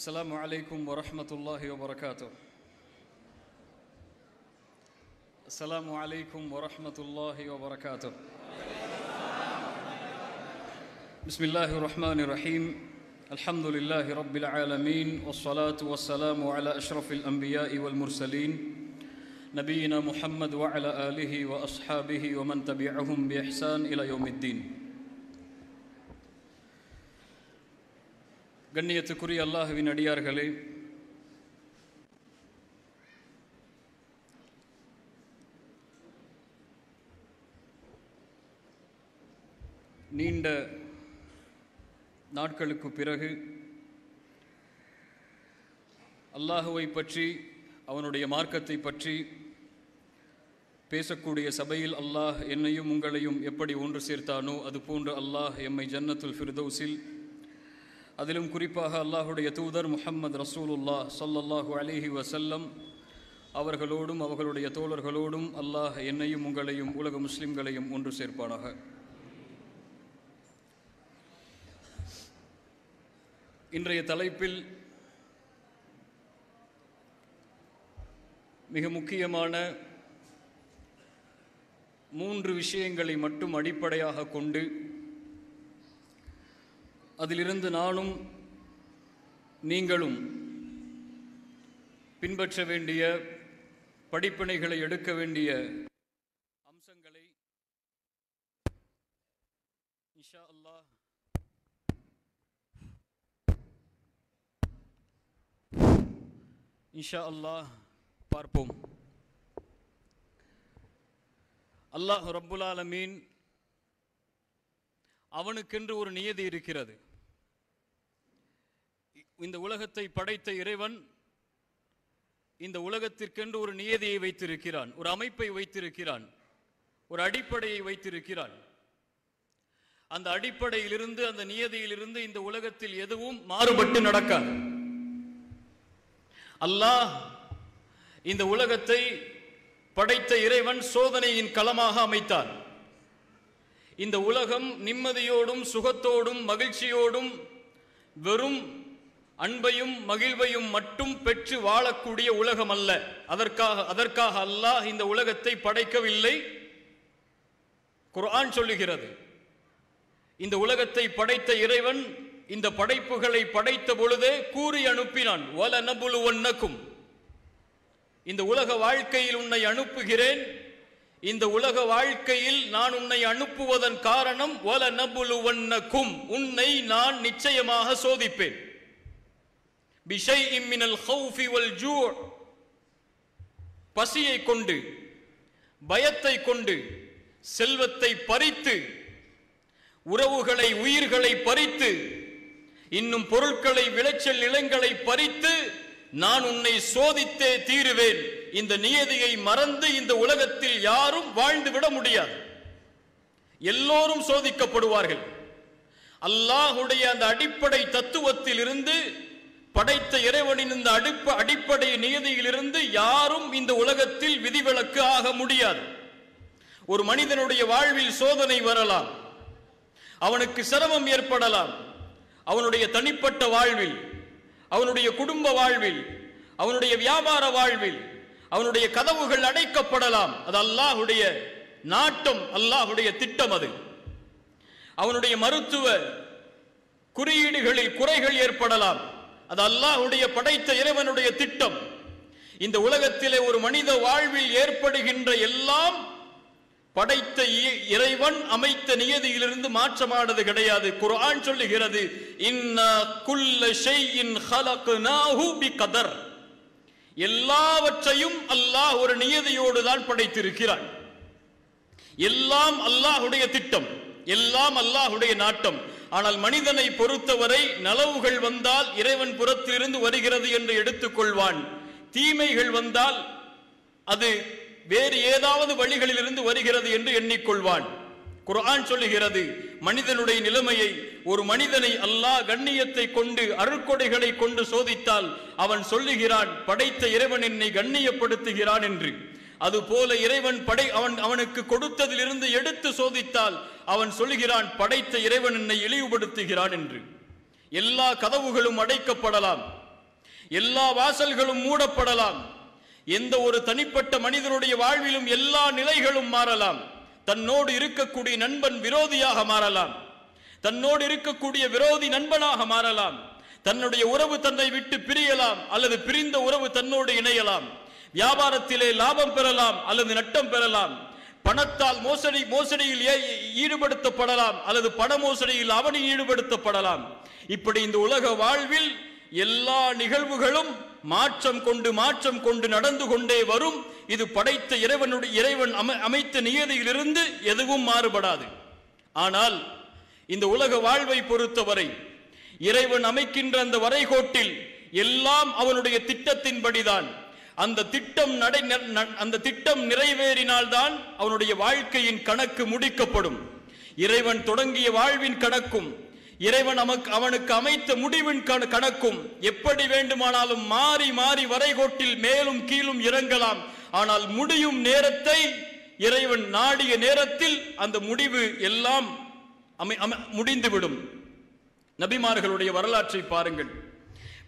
السلام عليكم ورحمة الله وبركاته. السلام عليكم ورحمة الله وبركاته. بسم الله الرحمن الرحيم. الحمد لله رب العالمين والصلاة والسلام على أشرف الأنبياء والمرسلين. نبينا محمد وعلى آله وأصحابه ومن تبعهم بإحسان إلى يوم الدين. கண்ணியத்துக்குரிய அல்லாஹுவின் அடியார்களே நீண்ட நாட்களுக்கு பிறகு அல்லாஹுவை பற்றி அவனுடைய மார்க்கத்தை பற்றி பேசக்கூடிய சபையில் அல்லாஹ் என்னையும் உங்களையும் எப்படி ஒன்று சேர்த்தானோ அதுபோன்று அல்லாஹ் எம்மை ஜன்னத்துல் ஃபிர்தௌசில் அதிலும் குறிப்பாக அல்லாஹுடைய தூதர் முஹம்மது ரசூலுல்லா சல்லல்லாஹு அலிஹி வசல்லம் அவர்களோடும் அவர்களுடைய தோழர்களோடும் அல்லாஹ் என்னையும் உங்களையும் உலக முஸ்லிம்களையும் ஒன்று சேர்ப்பானாக. இன்றைய தலைப்பில் மிக முக்கியமான மூன்று விஷயங்களை மட்டும் அடிப்படையாக கொண்டு அதிலிருந்து நானும் நீங்களும் பின்பற்ற வேண்டிய படிப்பினைகளை எடுக்க வேண்டிய அம்சங்களை இன்ஷா அல்லாஹ் இன்ஷா அல்லாஹ் பார்ப்போம். அல்லாஹ் ரப்புல் ஆலமீன் அவனுக்கென்று ஒரு நியதி இருக்கிறது. இந்த உலகத்தை படைத்த இறைவன் இந்த உலகத்திற்கென்று ஒரு நியதியை வைத்திருக்கிறான் ஒரு அமைப்பை வைத்திருக்கிறான் ஒரு அடிப்படையை வைத்திருக்கிறான். அந்த அடிப்படையிலிருந்து அந்த நியதியிலிருந்து இந்த உலகத்தில் எதுவும் மாறுபட்டு நடக்காது. அல்லாஹ் இந்த உலகத்தை படைத்த இறைவன் சோதனையின் களமாக அமைத்தான். இந்த உலகம் நிம்மதியோடும் சுகத்தோடும் மகிழ்ச்சியோடும் வெறும் அன்பையும் மகிழ்வையும் மட்டும் பெற்று வாழக்கூடிய உலகம் அல்ல அதற்காக அதற்காக அல்லாஹ் இந்த உலகத்தை படைக்கவில்லை. குர்ஆன் சொல்லுகிறது இந்த உலகத்தை படைத்த இறைவன் இந்த படைப்புகளை படைத்த பொழுதே கூறி அனுப்பினான். வல நபுலுவன்னக்கும் இந்த உலக வாழ்க்கையில் உன்னை அனுப்புகிறேன். இந்த உலக வாழ்க்கையில் நான் உன்னை அனுப்புவதன் காரணம் வல நபுலுவன்னக்கும் உன்னை நான் நிச்சயமாக சோதிப்பேன். பிஷை மினல் ஹவுஃபி வல் ஜூ பசியை கொண்டு பயத்தை கொண்டு செல்வத்தை பறித்து உறவுகளை உயிர்களை பறித்து இன்னும் பொருட்களை விளைச்சல் நிலங்களை பறித்து நான் உன்னை சோதித்தே தீருவேன். இந்த நியதியை மறந்து இந்த உலகத்தில் யாரும் வாழ்ந்து விட முடியாது. எல்லோரும் சோதிக்கப்படுவார்கள். அல்லாஹுடைய அந்த அடிப்படை தத்துவத்தில் இருந்து படைத்த இறைவனின் இந்த அடிப்ப அடிப்படை நியதியிலிருந்து யாரும் இந்த உலகத்தில் விதிவிலக்கு ஆக முடியாது. ஒரு மனிதனுடைய வாழ்வில் சோதனை வரலாம். அவனுக்கு சிரமம் ஏற்படலாம். அவனுடைய தனிப்பட்ட வாழ்வில் அவனுடைய குடும்ப வாழ்வில் அவனுடைய வியாபார வாழ்வில் அவனுடைய கதவுகள் அடைக்கப்படலாம். அது அல்லாஹுடைய நாட்டம் அல்லாஹுடைய திட்டம் அது. அவனுடைய மருத்துவ குறியீடுகளில் குறைகள் ஏற்படலாம். அது அல்லாஹுடைய படைத்த இறைவனுடைய திட்டம். இந்த உலகத்திலே ஒரு மனித வாழ்வில் ஏற்படுகின்ற எல்லாம் படைத்த இறைவன் அமைத்த நியதியிலிருந்து மாற்றமானது கிடையாது. குரான் சொல்லுகிறது இன்னா குல்ல எல்லாவற்றையும் அல்லாஹ் ஒரு நியதியோடு தான் படைத்திருக்கிறான். எல்லாம் அல்லாஹுடைய திட்டம். எல்லாம் அல்லாஹுடைய நாட்டம். ஆனால் மனிதனை பொறுத்தவரை நலவுகள் வந்தால் இறைவன் புறத்திலிருந்து வருகிறது என்று எடுத்துக்கொள்வான். தீமைகள் வந்தால் அது வேறு ஏதாவது வழிகளிலிருந்து வருகிறது என்று எண்ணிக்கொள்வான். குர்ஆன் சொல்லுகிறது மனிதனுடைய நிலைமையை ஒரு மனிதனை அல்லாஹ் கண்ணியத்தை கொண்டு அருட்கொடைகளை கொண்டு சோதித்தால் அவன் சொல்லுகிறான் படைத்த இறைவன் என்னை கண்ணியப்படுத்துகிறான் என்று. அதுபோல இறைவன் படை அவன் அவனுக்கு கொடுத்ததிலிருந்து எடுத்து சோதித்தால் அவன் சொல்லுகிறான் படைத்த இறைவன் என்னை இழிவுபடுத்துகிறான் என்று. எல்லா கதவுகளும் அடைக்கப்படலாம். எல்லா வாசல்களும் மூடப்படலாம். எந்த ஒரு தனிப்பட்ட மனிதனுடைய வாழ்விலும் எல்லா நிலைகளும் மாறலாம். தன்னோடு இருக்கக்கூடிய நண்பன் விரோதியாக மாறலாம். தன்னோடு இருக்கக்கூடிய விரோதி நண்பனாக மாறலாம். தன்னுடைய உறவு தன்னை விட்டு பிரியலாம் அல்லது பிரிந்த உறவு தன்னோடு இணையலாம். வியாபாரத்திலே லாபம் பெறலாம் அல்லது நட்டம் பெறலாம். பணத்தால் மோசடி மோசடியில் ஈடுபடுத்தப்படலாம் அல்லது பண மோசடியில் அவனி ஈடுபடுத்தப்படலாம். இப்படி இந்த உலக வாழ்வில் எல்லா நிகழ்வுகளும் மாற்றம் கொண்டு மாற்றம் கொண்டு நடந்து கொண்டே வரும். இது படைத்த இறைவனுடைய இறைவன் அமை- அமைத்த நியதியிலிருந்து எதுவும் மாறுபடாது. ஆனால் இந்த உலக வாழ்வை பொறுத்தவரை இறைவன் அமைக்கின்ற அந்த வரைகோட்டில் எல்லாம் அவனுடைய திட்டத்தின்படிதான். அந்த திட்டம் நடை ந- அந்த திட்டம் நிறைவேறினால்தான் அவனுடைய வாழ்க்கையின் கணக்கு முடிக்கப்படும். இறைவன் தொடங்கிய வாழ்வின் கணக்கும் இறைவன் நமக்கு அவனுக்கு அமைத்த முடிவின் கண- கணக்கும் எப்படி வேண்டுமானாலும் மாறி மாறி வரைகோட்டில் மேலும் கீழும் இறங்கலாம். ஆனால் முடியும் நேரத்தை இறைவன் நாடிய நேரத்தில் அந்த முடிவு எல்லாம் அமை முடிந்துவிடும். நபிமார்களுடைய வரலாற்றை பாருங்கள்.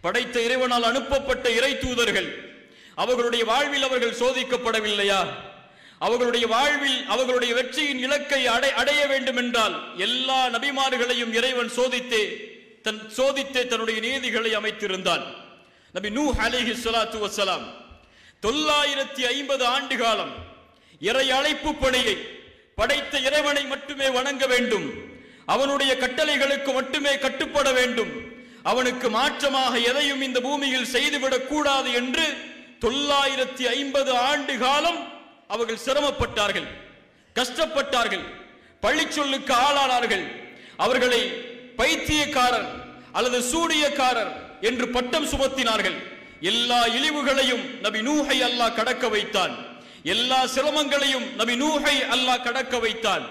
படைத்த இறைவனால் அனுப்பப்பட்ட இறை தூதர்கள் அவர்களுடைய வாழ்வில் அவர்கள் சோதிக்கப்படவில்லையா? அவர்களுடைய வாழ்வில் அவர்களுடைய வெற்றியின் இலக்கை அடை அடைய வேண்டும் என்றால் எல்லா நபிமார்களையும் இறைவன் சோதித்தே தன் சோதித்தே தன்னுடைய நீதிகளை அமைத்திருந்தான். நபி நூ அலிஹி சலாத்து வசலாம் தொள்ளாயிரத்தி ஐம்பது ஆண்டு காலம் இறை அழைப்பு பணியை படைத்த இறைவனை மட்டுமே வணங்க வேண்டும். அவனுடைய கட்டளைகளுக்கு மட்டுமே கட்டுப்பட வேண்டும். அவனுக்கு மாற்றமாக எதையும் இந்த பூமியில் செய்துவிடக் கூடாது என்று தொள்ளாயிரத்தி ஐம்பது ஆண்டு காலம் அவர்கள் சிரமப்பட்டார்கள் கஷ்டப்பட்டார்கள் பழிச்சொல்லுக்கு ஆளானார்கள். அவர்களை பைத்தியக்காரர் அல்லது சூடியக்காரர் என்று பட்டம் சுமத்தினார்கள். எல்லா இழிவுகளையும் நபி நூஹை அல்லாஹ் கடக்க வைத்தான். எல்லா சிரமங்களையும் நபி நூஹை அல்லாஹ் கடக்க வைத்தான்.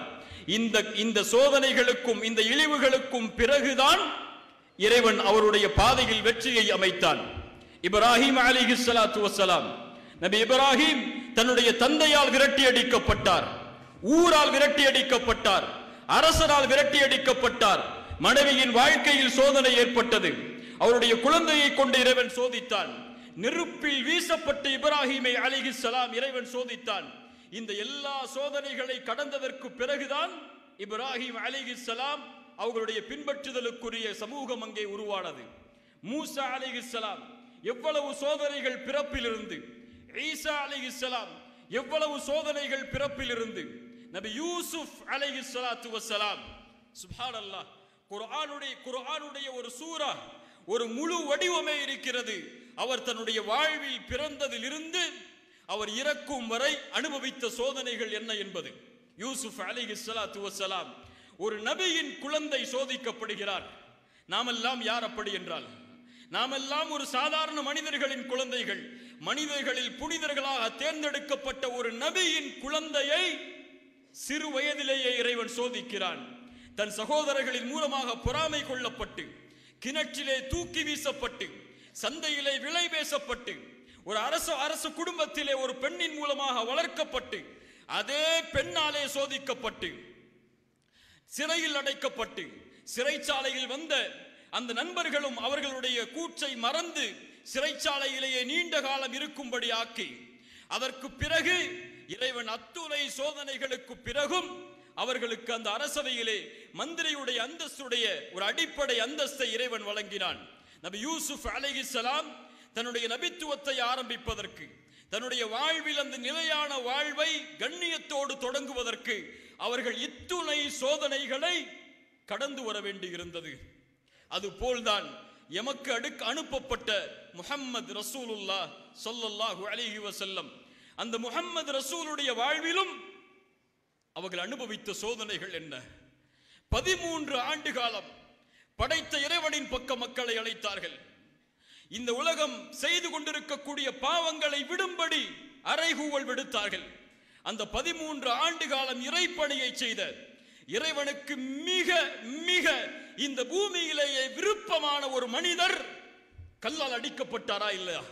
இந்த இந்த சோதனைகளுக்கும் இந்த இழிவுகளுக்கும் பிறகுதான் இறைவன் அவருடைய பாதையில் வெற்றியை அமைத்தான். இப்ராஹிம் அலிஹி சலாத்து வசலாம் நபி இப்ராஹிம் தன்னுடைய தந்தையால் விரட்டி அடிக்கப்பட்டார். ஊரால் விரட்டி அடிக்கப்பட்டார். அரசரால் விரட்டி அடிக்கப்பட்டார். மனைவியின் வாழ்க்கையில் சோதனை ஏற்பட்டது. அவருடைய குழந்தையை கொண்டு இறைவன் சோதித்தான். நெருப்பில் வீசப்பட்ட இப்ராஹிமை அலிஹி சலாம் இறைவன் சோதித்தான். இந்த எல்லா சோதனைகளை கடந்ததற்கு பிறகுதான் இப்ராஹிம் அலிஹி சலாம் அவர்களுடைய பின்பற்றுதலுக்குரிய சமூகம் அங்கே உருவானது. மூசா அலிஹிஸ்ஸலாம் எவ்வளவு சோதனைகள் பிறப்பிலிருந்து? ஈசா அலிஹிஸ்ஸலாம் எவ்வளவு சோதனைகள் பிறப்பிலிருந்து? நபி யூசுப் அலிகிஸ்ஸலாத்துவசலாம் சுபாட அல்லாஹ் குர்ஆனுடைய குர்ஆனுடைய ஒரு சூரா ஒரு முழு வடிவமே இருக்கிறது. அவர் தன்னுடைய வாழ்வில் பிறந்ததிலிருந்து அவர் இறக்கும் வரை அனுபவித்த சோதனைகள் என்ன என்பது? யூசுப் அலைஹிஸ்ஸலாத்து வஸ்ஸலாம் ஒரு நபியின் குழந்தை சோதிக்கப்படுகிறார். நாமெல்லாம் யார் அப்படி என்றால் நாமெல்லாம் ஒரு சாதாரண மனிதர்களின் குழந்தைகள். மனிதர்களில் புனிதர்களாக தேர்ந்தெடுக்கப்பட்ட ஒரு நபியின் குழந்தையை சிறு வயதிலேயே இறைவன் சோதிக்கிறான். தன் சகோதரர்களின் மூலமாக பொறாமை கொள்ளப்பட்டு கிணற்றிலே தூக்கி வீசப்பட்டு சந்தையிலே விலை பேசப்பட்டு ஒரு அரசு அரசு குடும்பத்திலே ஒரு பெண்ணின் மூலமாக வளர்க்கப்பட்டு அதே பெண்ணாலே சோதிக்கப்பட்டு சிறையில் அடைக்கப்பட்டு சிறைச்சாலையில் வந்த அந்த நண்பர்களும் அவர்களுடைய கூச்சை மறந்து சிறைச்சாலையிலேயே நீண்ட காலம் இருக்கும்படி ஆக்கி அதற்கு பிறகு இறைவன் அத்துறை சோதனைகளுக்கு பிறகும் அவர்களுக்கு அந்த அரசவையிலே மந்திரியுடைய அந்தஸ்துடைய ஒரு அடிப்படை அந்தஸ்தை இறைவன் வழங்கினான். நபி யூசுப் அலிஹிசலாம் தன்னுடைய நபித்துவத்தை ஆரம்பிப்பதற்கு தன்னுடைய வாழ்வில் அந்த நிலையான வாழ்வை கண்ணியத்தோடு தொடங்குவதற்கு அவர்கள் இத்துணை சோதனைகளை கடந்து வர வேண்டியிருந்தது. அதுபோல்தான் எமக்கு அடுக்கு அனுப்பப்பட்ட முஹம்மது ரசூலுல்லா சொல்லல்லாஹு அலிஹி வசல்லம் அந்த முகம்மது ரசூலுடைய வாழ்விலும் அவர்கள் அனுபவித்த சோதனைகள் என்ன? பதிமூன்று ஆண்டு காலம் படைத்த இறைவனின் பக்க மக்களை அழைத்தார்கள். இந்த உலகம் செய்து கொண்டிருக்கக்கூடிய பாவங்களை விடும்படி அறைகூவல் விடுத்தார்கள். அந்த பதிமூன்று ஆண்டு காலம் இறைப்பணியை செய்த இறைவனுக்கு மிக மிக இந்த பூமியிலேயே விருப்பமான ஒரு மனிதர் கல்லால் அடிக்கப்பட்டாரா இல்லையா?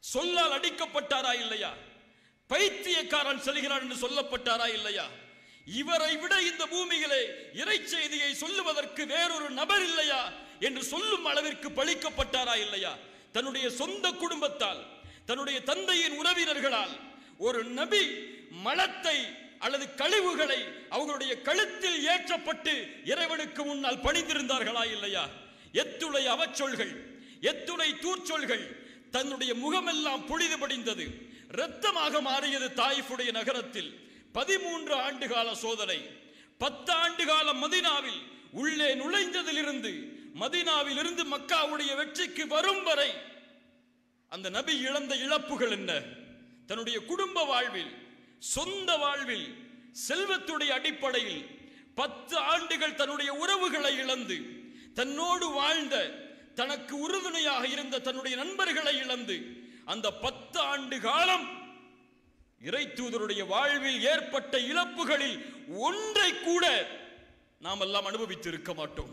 சொல்லால் அடிக்கப்பட்டாரா இல்லையா? பைத்தியக்காரன் செல்கிறான் என்று சொல்லப்பட்டாரா இல்லையா? இவரை விட இந்த பூமியிலே இறை செய்தியை சொல்லுவதற்கு வேறொரு நபர் இல்லையா? என்று சொல்லும் அளவிற்கு பழிக்கப்பட்டாரா இல்லையா? தன்னுடைய சொந்த குடும்பத்தால் தன்னுடைய தந்தையின் உறவினர்களால் ஒரு நபி மலத்தை அல்லது கழிவுகளை அவர்களுடைய கழுத்தில் ஏற்றப்பட்டு இறைவனுக்கு முன்னால் பணிந்திருந்தார்களா இல்லையா? எத்துளை அவச்சொல்கள் எத்துணை தூச்சொல்கள் தன்னுடைய முகமெல்லாம் புழிது படிந்தது. இரத்தமாக மாறியது தாயிஃபுடைய நகரத்தில். பதிமூன்று ஆண்டுகால சோதனை. பத்து ஆண்டு காலம் மதினாவில் உள்ளே நுழைந்ததிலிருந்து மதினாவில் இருந்து மக்காவுடைய வெற்றிக்கு வரும் வரை அந்த நபி இழந்த இழப்புகள் என்ன? தன்னுடைய குடும்ப வாழ்வில் சொந்த வாழ்வில் செல்வத்துடைய அடிப்படையில் பத்து ஆண்டுகள் தன்னுடைய உறவுகளை இழந்து தன்னோடு வாழ்ந்த தனக்கு உறுதுணையாக இருந்த தன்னுடைய நண்பர்களை இழந்து அந்த பத்து ஆண்டு காலம் இறை தூதருடைய வாழ்வில் ஏற்பட்ட இழப்புகளில் ஒன்றை கூட நாம் எல்லாம் அனுபவித்திருக்க மாட்டோம்.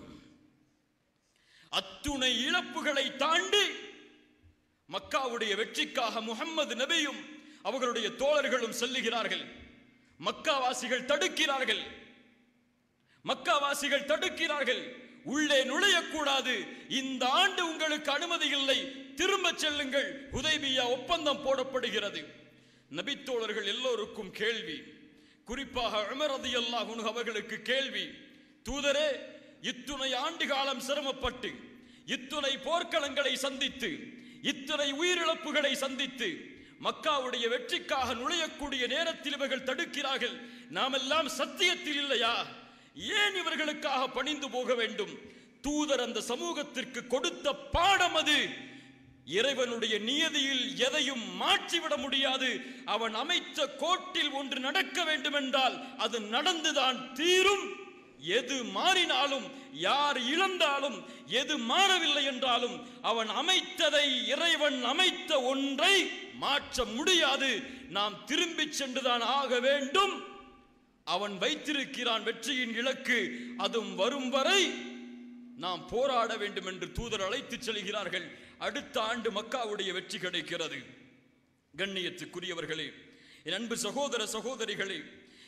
அத்துணை இழப்புகளை தாண்டி மக்காவுடைய வெற்றிக்காக முகம்மது நபியும் அவர்களுடைய தோழர்களும் செல்லுகிறார்கள். மக்காவாசிகள் தடுக்கிறார்கள். மக்காவாசிகள் தடுக்கிறார்கள். உள்ளே நுழையக்கூடாது. இந்த ஆண்டு உங்களுக்கு அனுமதி இல்லை. திரும்ப செல்லுங்கள். உதய்பியா ஒப்பந்தம் போடப்படுகிறது. நபித்தோழர்கள் எல்லோருக்கும் கேள்வி. குறிப்பாக உமர் ரலியல்லாஹு அவர்களுக்கு கேள்வி. தூதரே இத்துணை ஆண்டு காலம் சிரமப்பட்டு இத்துணை போர்க்களங்களை சந்தித்து இத்தனை உயிரிழப்புகளை சந்தித்து மக்காவுடைய வெற்றிக்காக நுழையக்கூடிய நேரத்தில் இவர்கள் தடுக்கிறார்கள். நாமெல்லாம் சத்தியத்தில் இல்லையா? ஏன் இவர்களுக்காக பணிந்து போக வேண்டும்? தூதர் அந்த சமூகத்திற்கு கொடுத்த பாடம் அது. இறைவனுடைய நியதியில் எதையும் மாற்றிவிட முடியாது. அவன் அமைத்த கோட்டில் ஒன்று நடக்க வேண்டுமென்றால் அது நடந்துதான் தீரும். எது மாறினாலும் யார் இழந்தாலும் எது மாறவில்லை என்றாலும் அவன் அமைத்ததை இறைவன் அமைத்த ஒன்றை மாற்ற முடியாது. நாம் திரும்பிச் சென்றுதான் ஆக வேண்டும். அவன் வைத்திருக்கிறான் வெற்றியின் இலக்கு. அதுவும் வரும் வரை நாம் போராட வேண்டும் என்று தூதர் அழைத்துச் செல்கிறார்கள். அடுத்த ஆண்டு மக்காவுடைய வெற்றி கிடைக்கிறது. கண்ணியத்துக்குரியவர்களே என் அன்பு சகோதர சகோதரிகளே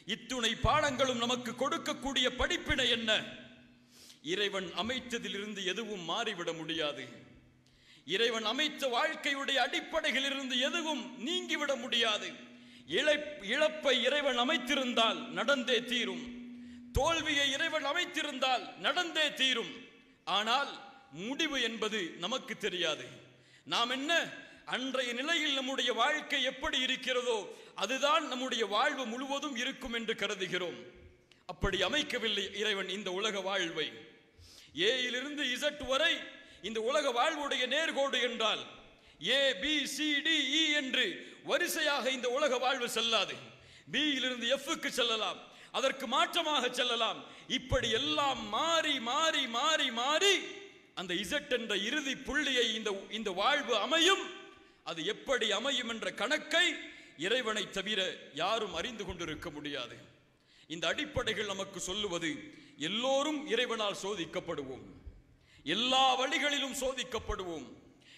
இத்துணை பாடங்களும் நமக்கு கொடுக்கக்கூடிய படிப்பினை என்ன? இறைவன் அமைத்ததிலிருந்து எதுவும் மாறிவிட முடியாது. இறைவன் அமைத்த வாழ்க்கையுடைய அடிப்படைகளிலிருந்து எதுவும் நீங்கிவிட முடியாது. இழை இழப்பை இறைவன் அமைத்திருந்தால் நடந்தே தீரும். தோல்வியை இறைவன் அமைத்திருந்தால் நடந்தே தீரும். ஆனால் முடிவு என்பது நமக்கு தெரியாது. நாம் என்ன? அன்றைய நிலையில் நம்முடைய வாழ்க்கை எப்படி இருக்கிறதோ அதுதான் நம்முடைய வாழ்வு முழுவதும் இருக்கும் என்று கருதுகிறோம். அப்படி அமைக்கவில்லை இறைவன் இந்த உலக வாழ்வை. ஏயிலிருந்து இசட் வரை இந்த உலக வாழ்வுடைய நேர்கோடு என்றால் A B C D E என்று வரிசையாக இந்த உலக வாழ்வு செல்லாது. பியிலிருந்து எஃப்க்கு செல்லலாம். அதற்கு மாற்றமாக செல்லலாம். இப்படி எல்லாம் மாறி மாறி மாறி மாறி அந்த இசட் என்ற இறுதி புள்ளியை இந்த இந்த வாழ்வு அமையும். அது எப்படி அமையும் என்ற கணக்கை இறைவனை தவிர யாரும் அறிந்து கொண்டிருக்க முடியாது. இந்த அடிப்படைகள் நமக்கு சொல்லுவது எல்லோரும் இறைவனால் சோதிக்கப்படுவோம். எல்லா வழிகளிலும் சோதிக்கப்படுவோம்.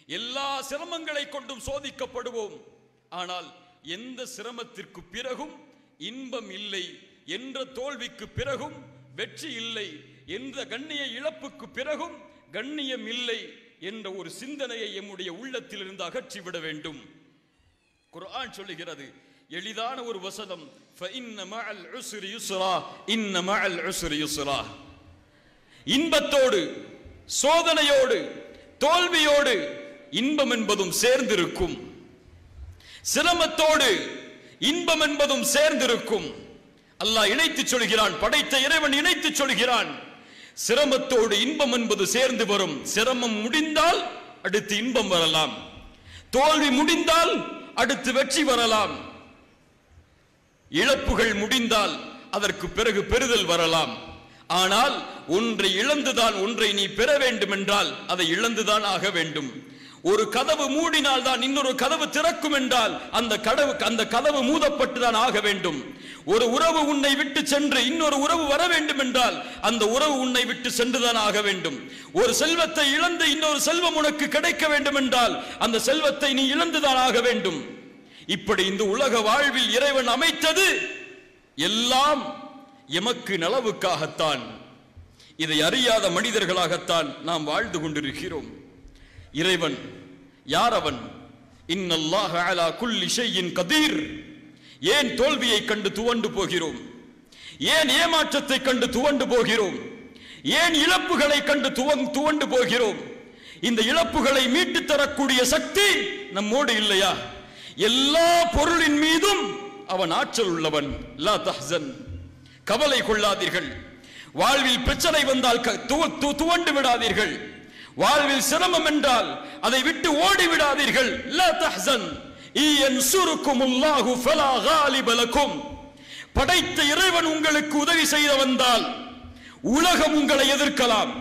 எல்லா சிரமங்களை கொண்டும் சோதிக்கப்படுவோம். ஆனால் எந்த சிரமத்திற்கு பிறகும் இன்பம் இல்லை என்ற தோல்விக்கு பிறகும் வெற்றி இல்லை என்ற கண்ணிய இழப்புக்கு பிறகும் கண்ணியம் இல்லை என்ற ஒரு சிந்தனையை எம்முடைய உள்ளத்திலிருந்து அகற்றிவிட வேண்டும். குர்ஆன் சொல்லுகிறது. எளிதான ஒரு வசனம் இன்பத்தோடு சோதனையோடு தோல்வியோடு இன்பம் என்பதும் சேர்ந்திருக்கும். சிரமத்தோடு இன்பம் என்பதும் சேர்ந்திருக்கும். அல்லாஹ் இணைத்து சொல்கிறான் படைத்த இறைவன் இணைத்து சொல்கிறான். சிரமத்தோடு இன்பம் என்பது சேர்ந்து வரும். சிரமம் முடிந்தால் அடுத்து இன்பம் வரலாம். தோல்வி முடிந்தால் அடுத்து வெற்றி வரலாம். இழப்புகள் முடிந்தால் அதற்கு பிறகு பெறுதல் வரலாம். ஆனால் ஒன்றை இழந்துதான் ஒன்றை நீ பெற வேண்டும் என்றால் அதை இழந்துதான் ஆக வேண்டும். ஒரு கதவு மூடினால் தான் இன்னொரு கதவு திறக்கும் என்றால் அந்த கதவு அந்த கதவு மூடப்பட்டு தான் ஆக வேண்டும். ஒரு உறவு உன்னை விட்டு சென்று இன்னொரு உறவு வர வேண்டும் என்றால் அந்த உறவு உன்னை விட்டு சென்றுதான் ஆக வேண்டும். ஒரு செல்வத்தை இழந்து இன்னொரு செல்வம் உனக்கு கிடைக்க வேண்டும் என்றால் அந்த செல்வத்தை நீ இழந்துதான் ஆக வேண்டும். இப்படி இந்த உலக வாழ்வில் இறைவன் அமைத்தது எல்லாம் எமக்கு நலவுக்காகத்தான். இதை அறியாத மனிதர்களாகத்தான் நாம் வாழ்ந்து கொண்டிருக்கிறோம். இறைவன் யார் அவன் இன்னல்லாஹ அலா குல்லி ஷையின் கதீர். ஏன் தோல்வியை கண்டு துவண்டு போகிறோம்? ஏன் ஏமாற்றத்தை கண்டு துவண்டு போகிறோம்? ஏன் இழப்புகளை கண்டு துவங் துவண்டு போகிறோம்? இந்த இழப்புகளை மீட்டு தரக்கூடிய சக்தி நம்மோடு இல்லையா? எல்லா பொருளின் மீதும் அவன் ஆற்றல் உள்ளவன். லா தஹன் கவலை கொள்ளாதீர்கள். வாழ்வில் பிரச்சனை வந்தால் க- துவண்டு விடாதீர்கள். வாழ்வில் சிரமம் என்றால் அதை விட்டு ஓடி விடாதீர்கள் படைத்த இறைவன் உங்களுக்கு உதவி செய்த வந்தால் உலகம் உங்களை எதிர்க்கலாம்.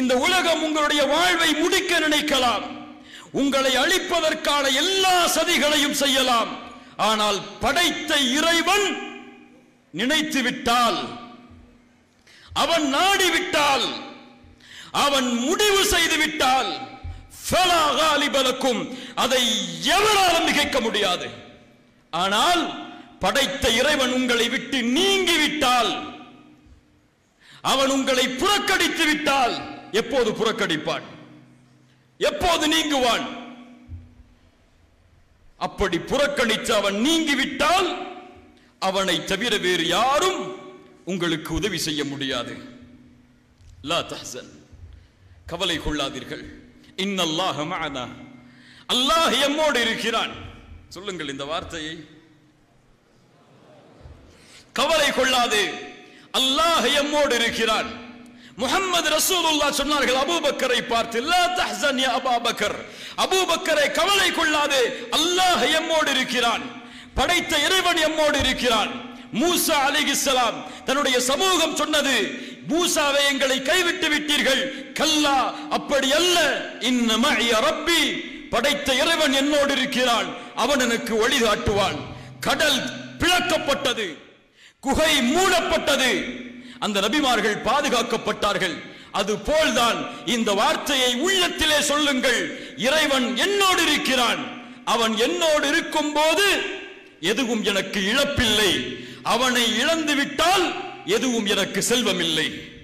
இந்த உலகம் உங்களுடைய வாழ்வை முடிக்க நினைக்கலாம். உங்களை அழிப்பதற்கான எல்லா சதிகளையும் செய்யலாம். ஆனால் படைத்த இறைவன் நினைத்து விட்டால் அவன் நாடி விட்டால் அவன் முடிவு செய்து விட்டால் அதை எவராலும் மிகைக்க முடியாது. ஆனால் படைத்த இறைவன் உங்களை விட்டு நீங்கி விட்டால் அவன் உங்களை புறக்கணித்து விட்டால் எப்போது புறக்கணிப்பான்? எப்போது நீங்குவான்? அப்படி புறக்கணித்து அவன் நீங்கிவிட்டால் அவனை தவிர வேறு யாரும் உங்களுக்கு உதவி செய்ய முடியாது. லா தஹசன். கவலை கொள்ளாதீர்கள். இன்னல்லாக மகனா அல்லாஹ் எம்மோடு இருக்கிறான். சொல்லுங்கள் இந்த வார்த்தையை. கவலை கொள்ளாது. அல்லாஹ் எம்மோடு இருக்கிறான். முஹம்மது ரசூலுல்லா சொன்னார்கள் அபூபக்கரை பார்த்து லா தஹ்சன் யா அபூபக்கர். அபூபக்கரை கவலை கொள்ளாது. அல்லாஹ் எம்மோடு இருக்கிறான். படைத்த இறைவன் எம்மோடு இருக்கிறான். மூசா அலிகிஸ்லாம் தன்னுடைய சமூகம் சொன்னது மூசாவை எங்களை கைவிட்டு விட்டீர்கள். கல்லா அப்படி அல்ல. இன்ன ரப்பி. படைத்த இறைவன் என்னோடு இருக்கிறான். அவன் எனக்கு வழிகாட்டுவான் கடல் பிளக்கப்பட்டது. குகை மூடப்பட்டது. அந்த நபிமார்கள் பாதுகாக்கப்பட்டார்கள். அது போல்தான் இந்த வார்த்தையை உள்ளத்திலே சொல்லுங்கள். இறைவன் என்னோடு இருக்கிறான். அவன் என்னோடு இருக்கும் போது எதுவும் எனக்கு இழப்பில்லை. அவனை இழந்து விட்டால் எதுவும் எனக்கு செல்வம் இல்லை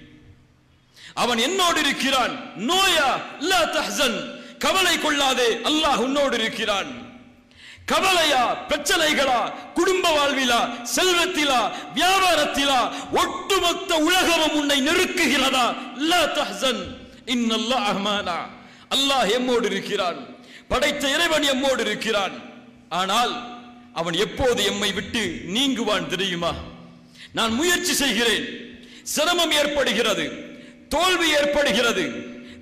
அவன் என்னோடு இருக்கிறான். நோயா லா தஹ்சன். கவலை கொள்ளாதே அல்லாஹ் உன்னோடு இருக்கிறான். கவலையா பிரச்சனைகளா குடும்ப வாழ்விலா செல்வத்திலா வியாபாரத்திலா ஒட்டுமொத்த உலகமும் உன்னை நெருக்குகிறதா? லா தஹ்சன். இன்னல்லாஹ் அஹ்மானா. அல்லாஹ் எம்மோடு இருக்கிறான். படைத்த இறைவன் எம்மோடு இருக்கிறான். ஆனால் அவன் எப்போது எம்மை விட்டு நீங்குவான் தெரியுமா? நான் முயற்சி செய்கிறேன். சிரமம் ஏற்படுகிறது. தோல்வி ஏற்படுகிறது.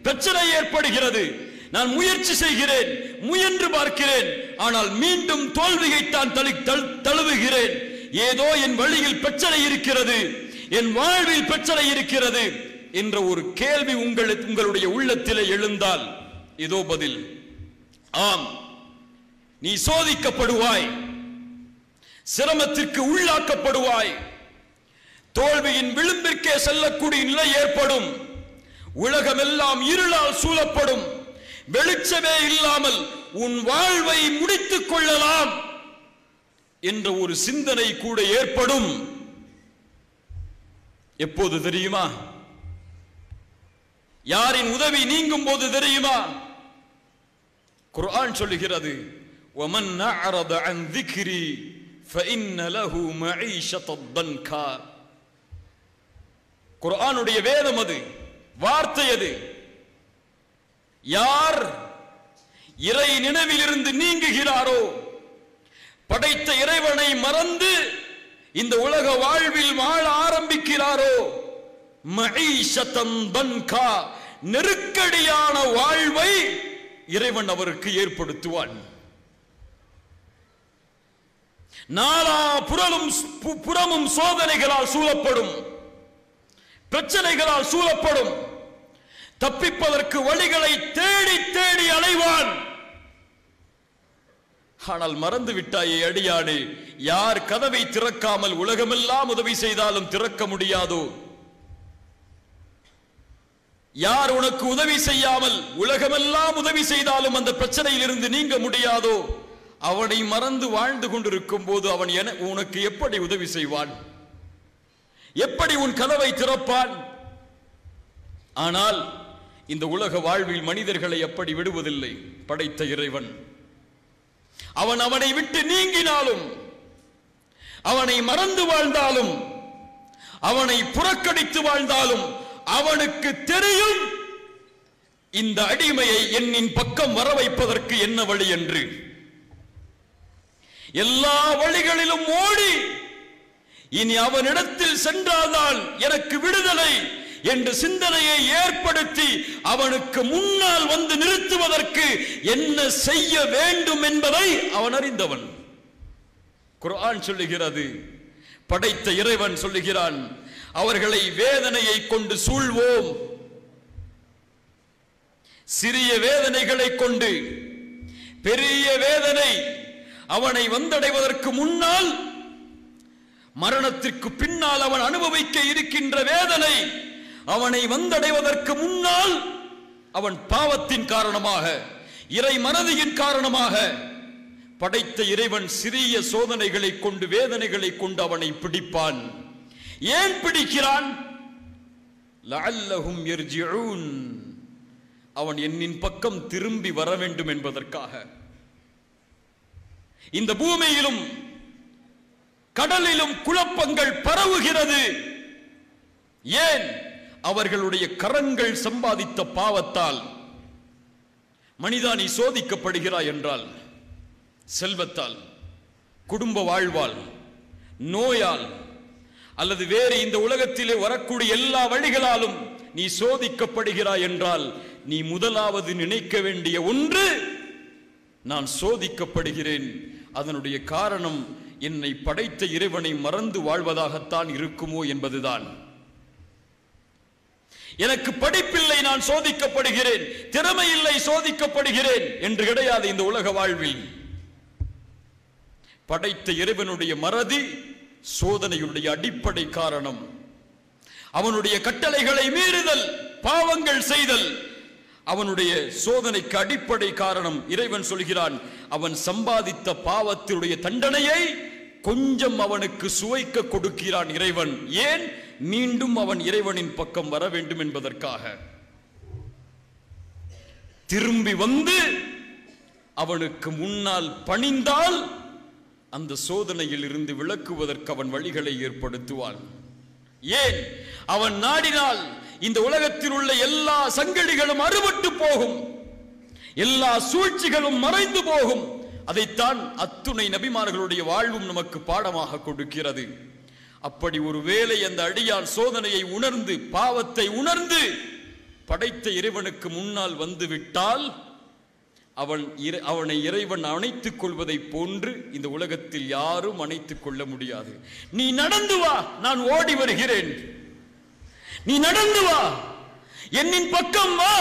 பிரச்சனை ஏற்படுகிறது. நான் முயற்சி செய்கிறேன். முயன்று பார்க்கிறேன். ஆனால் மீண்டும் தோல்வியைத்தான் தளி தழு- தழுவுகிறேன். ஏதோ என் வழியில் பிரச்சனை இருக்கிறது. என் வாழ்வில் பிரச்சனை இருக்கிறது என்ற ஒரு கேள்வி உங்களுக்கு உங்களுடைய உள்ளத்திலே எழுந்தால் இதோ பதில். ஆம். நீ சோதிக்கப்படுவாய். சிரமத்திற்கு உள்ளாக்கப்படுவாய். தோல்வியின் விளிம்பிற்கே செல்லக்கூடிய நிலை ஏற்படும். உலகமெல்லாம் இருளால் சூழப்படும். வெளிச்சமே இல்லாமல் உன் வாழ்வை முடித்துக் கொள்ளலாம் என்ற ஒரு சிந்தனை கூட ஏற்படும். எப்போது தெரியுமா? யாரின் உதவி நீங்கும் போது தெரியுமா? குர்ஆன் சொல்லுகிறது ஒமன் அன் திக்ரி ஃபஇன்ன லஹு மஈஷத்தத் தன்கா குர்ஆனுடைய வேதம் அது வார்த்தை அது. யார் இறை நினைவிலிருந்து நீங்குகிறாரோ படைத்த இறைவனை மறந்து இந்த உலக வாழ்வில் வாழ ஆரம்பிக்கிறாரோ மகிஷத்தம் நெருக்கடியான வாழ்வை இறைவன் அவருக்கு ஏற்படுத்துவான். நாலா புறலும் பு- புறமும் சோதனைகளால் சூழப்படும். பிரச்சனைகளால் சூழப்படும். தப்பிப்பதற்கு வழிகளை தேடி தேடி அலைவான். ஆனால் மறந்து விட்டாயே அடியாடு யார் கதவை திறக்காமல் உலகமெல்லாம் உதவி செய்தாலும் திறக்க முடியாதோ? யார் உனக்கு உதவி செய்யாமல் உலகமெல்லாம் உதவி செய்தாலும் அந்த பிரச்சனையிலிருந்து நீங்க முடியாதோ? அவனை மறந்து வாழ்ந்து கொண்டிருக்கும் போது அவன் என உனக்கு எப்படி உதவி செய்வான்? எப்படி உன் கதவை திறப்பான்? ஆனால் இந்த உலக வாழ்வில் மனிதர்களை எப்படி விடுவதில்லை? படைத்த இறைவன். அவன் அவனை விட்டு நீங்கினாலும் அவனை மறந்து வாழ்ந்தாலும் அவனை புறக்கணித்து வாழ்ந்தாலும் அவனுக்கு தெரியும் இந்த அடிமையை என்னின் பக்கம் வர வைப்பதற்கு என்ன வழி என்று. எல்லா வழிகளிலும் ஓடி இனி அவனிடத்தில் சென்றால்தான் எனக்கு விடுதலை என்று சிந்தனையை ஏற்படுத்தி அவனுக்கு முன்னால் வந்து நிறுத்துவதற்கு என்ன செய்ய வேண்டும் என்பதை அவன் அறிந்தவன். குரான் சொல்லுகிறது படைத்த இறைவன் சொல்லுகிறான் அவர்களை வேதனையை கொண்டு சூழ்வோம். சிறிய வேதனைகளை கொண்டு பெரிய வேதனை அவனை வந்தடைவதற்கு முன்னால் மரணத்திற்கு பின்னால் அவன் அனுபவிக்க இருக்கின்ற வேதனை அவனை வந்தடைவதற்கு முன்னால் அவன் பாவத்தின் காரணமாக இறை மனதியின் காரணமாக படைத்த இறைவன் சிறிய சோதனைகளை கொண்டு வேதனைகளை கொண்டு அவனை பிடிப்பான். ஏன் பிடிக்கிறான்? அவன் என்னின் பக்கம் திரும்பி வர வேண்டும் என்பதற்காக. இந்த பூமியிலும் கடலிலும் குழப்பங்கள் பரவுகிறது. ஏன்? அவர்களுடைய கரங்கள் சம்பாதித்த பாவத்தால். மனிதா நீ சோதிக்கப்படுகிறாய் என்றால் செல்வத்தால் குடும்ப வாழ்வால் நோயால் அல்லது வேறு இந்த உலகத்திலே வரக்கூடிய எல்லா வழிகளாலும் நீ சோதிக்கப்படுகிறாய் என்றால் நீ முதலாவது நினைக்க வேண்டிய ஒன்று நான் சோதிக்கப்படுகிறேன். அதனுடைய காரணம் என்னை படைத்த இறைவனை மறந்து வாழ்வதாகத்தான் இருக்குமோ என்பதுதான். எனக்கு படிப்பில்லை நான் சோதிக்கப்படுகிறேன். திறமை இல்லை சோதிக்கப்படுகிறேன் என்று கிடையாது இந்த உலக வாழ்வில். படைத்த இறைவனுடைய மறதி சோதனையுடைய அடிப்படை காரணம். அவனுடைய கட்டளைகளை மீறுதல் பாவங்கள் செய்தல் அவனுடைய சோதனைக்கு அடிப்படை காரணம் இறைவன் சொல்கிறான் அவன் சம்பாதித்த பாவத்தினுடைய தண்டனையை கொஞ்சம் அவனுக்கு சுவைக்க கொடுக்கிறான் இறைவன். ஏன்? மீண்டும் அவன் இறைவனின் பக்கம் வர வேண்டும் என்பதற்காக. திரும்பி வந்து அவனுக்கு முன்னால் பணிந்தால் அந்த சோதனையில் இருந்து விளக்குவதற்கு அவன் வழிகளை ஏற்படுத்துவான். ஏன்? அவன் நாடினால் இந்த உலகத்தில் உள்ள எல்லா சங்கடிகளும் அறுபட்டு போகும். எல்லா சூழ்ச்சிகளும் மறைந்து போகும். அதைத்தான் அத்துணை நபிமார்களுடைய வாழ்வும் நமக்கு பாடமாக கொடுக்கிறது. அப்படி ஒரு வேலை அந்த அடியான் சோதனையை உணர்ந்து பாவத்தை உணர்ந்து படைத்த இறைவனுக்கு முன்னால் வந்து விட்டால் அவன் அவனை இறைவன் அணைத்துக் கொள்வதை போன்று இந்த உலகத்தில் யாரும் அணைத்துக் கொள்ள முடியாது. நீ நடந்து வா நான் ஓடி வருகிறேன். நீ நடந்து வா. என்னின் பக்கம் வா.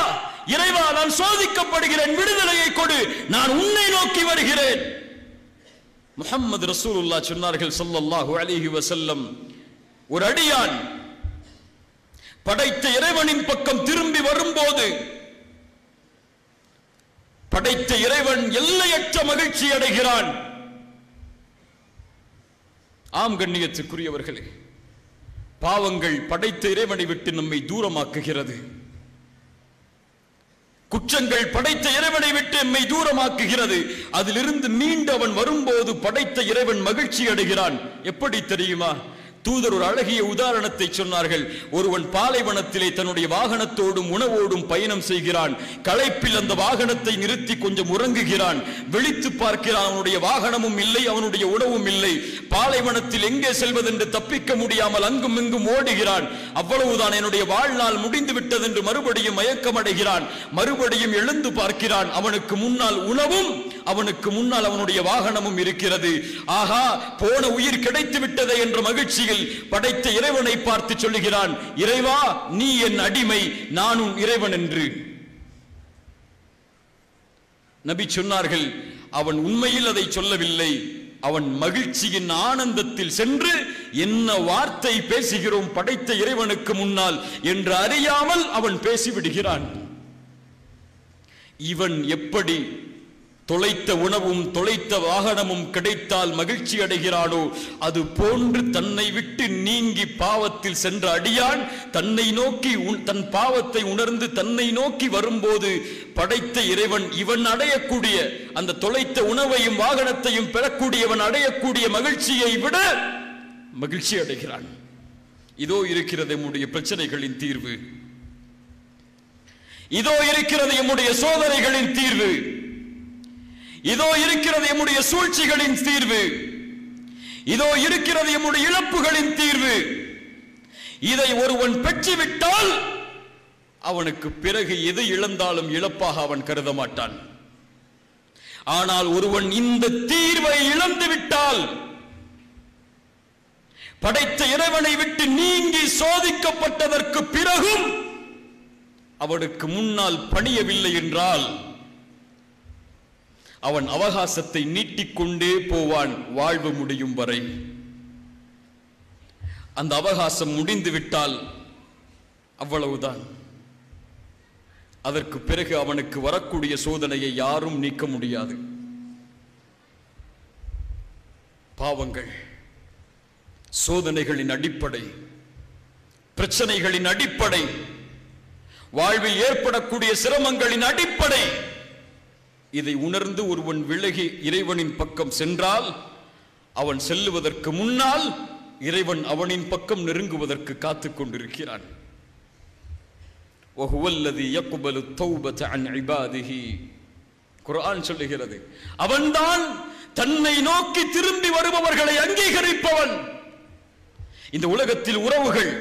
இறைவா நான் சோதிக்கப்படுகிறேன் விடுதலையை கொடு. நான் உன்னை நோக்கி வருகிறேன். முகம்மது ரசூலுல்லாஹ் சொன்னார்கள் ஸல்லல்லாஹு அலிஹி வசல்லம் ஒரு அடியான் படைத்த இறைவனின் பக்கம் திரும்பி வரும்போது படைத்த இறைவன் எல்லையற்ற மகிழ்ச்சி அடைகிறான். ஆம் கண்ணியத்துக்குரியவர்களே பாவங்கள் படைத்த இறைவனை விட்டு நம்மை தூரமாக்குகிறது. குற்றங்கள் படைத்த இறைவனை விட்டு நம்மை தூரமாக்குகிறது. அதிலிருந்து மீண்டு அவன் வரும்போது படைத்த இறைவன் மகிழ்ச்சி அடைகிறான். எப்படி தெரியுமா? தூதர் ஒரு அழகிய உதாரணத்தை சொன்னார்கள். ஒருவன் பாலைவனத்திலே தன்னுடைய வாகனத்தோடும் உணவோடும் பயணம் செய்கிறான். களைப்பில் அந்த வாகனத்தை நிறுத்தி கொஞ்சம் உறங்குகிறான். விழித்து பார்க்கிறான் அவனுடைய வாகனமும் இல்லை அவனுடைய உணவும் இல்லை. பாலைவனத்தில் எங்கே செல்வதென்று தப்பிக்க முடியாமல் அங்கும் இங்கும் ஓடுகிறான். அவ்வளவுதான் என்னுடைய வாழ்நாள் முடிந்து விட்டது என்று மறுபடியும் மயக்கமடைகிறான். மறுபடியும் எழுந்து பார்க்கிறான். அவனுக்கு முன்னால் உணவும் அவனுக்கு முன்னால் அவனுடைய வாகனமும் இருக்கிறது. ஆகா போன உயிர் கிடைத்து விட்டதே என்ற மகிழ்ச்சியில் படைத்த இறைவனை பார்த்து சொல்லுகிறான் இறைவா நீ என் அடிமை நானும் இறைவன் என்று. நபி சொன்னார்கள் அவன் உண்மையில் அதை சொல்லவில்லை. அவன் மகிழ்ச்சியின் ஆனந்தத்தில் சென்று என்ன வார்த்தை பேசுகிறோம் படைத்த இறைவனுக்கு முன்னால் என்று அறியாமல் அவன் பேசிவிடுகிறான். இவன் எப்படி தொலைத்த உணவும் தொலைத்த வாகனமும் கிடைத்தால் மகிழ்ச்சி அடைகிறானோ அது போன்று தன்னை விட்டு நீங்கி பாவத்தில் சென்ற அடியான் தன்னை நோக்கி உன்- தன் பாவத்தை உணர்ந்து தன்னை நோக்கி வரும்போது படைத்த இறைவன் இவன் அடையக்கூடிய அந்த தொலைத்த உணவையும் வாகனத்தையும் பெறக்கூடியவன் அடையக்கூடிய மகிழ்ச்சியை விட மகிழ்ச்சி அடைகிறான். இதோ இருக்கிறது நம்முடைய பிரச்சனைகளின் தீர்வு. இதோ இருக்கிறது எம்முடைய சோதனைகளின் தீர்வு. இதோ இருக்கிறது எம்முடைய சூழ்ச்சிகளின் தீர்வு. இதோ இருக்கிறது எம்முடைய இழப்புகளின் தீர்வு. இதை ஒருவன் பெற்றுவிட்டால் அவனுக்கு பிறகு எது இழந்தாலும் இழப்பாக அவன் கருத மாட்டான். ஆனால் ஒருவன் இந்த தீர்வை இழந்து விட்டால் படைத்த இறைவனை விட்டு நீங்கி சோதிக்கப்பட்டதற்கு பிறகும் அவனுக்கு முன்னால் பணியவில்லை என்றால் அவன் அவகாசத்தை நீட்டிக்கொண்டே போவான் வாழ்வு முடியும் வரை. அந்த அவகாசம் முடிந்து விட்டால் அவ்வளவுதான். அதற்கு பிறகு அவனுக்கு வரக்கூடிய சோதனையை யாரும் நீக்க முடியாது. பாவங்கள் சோதனைகளின் அடிப்படை பிரச்சனைகளின் அடிப்படை வாழ்வில் ஏற்படக்கூடிய சிரமங்களின் அடிப்படை. இதை உணர்ந்து ஒருவன் விலகி இறைவனின் பக்கம் சென்றால் அவன் செல்லுவதற்கு முன்னால் இறைவன் அவனின் பக்கம் நெருங்குவதற்கு காத்து கொண்டிருக்கிறான். குரான் சொல்லுகிறது அவன்தான் தன்னை நோக்கி திரும்பி வருபவர்களை அங்கீகரிப்பவன். இந்த உலகத்தில் உறவுகள்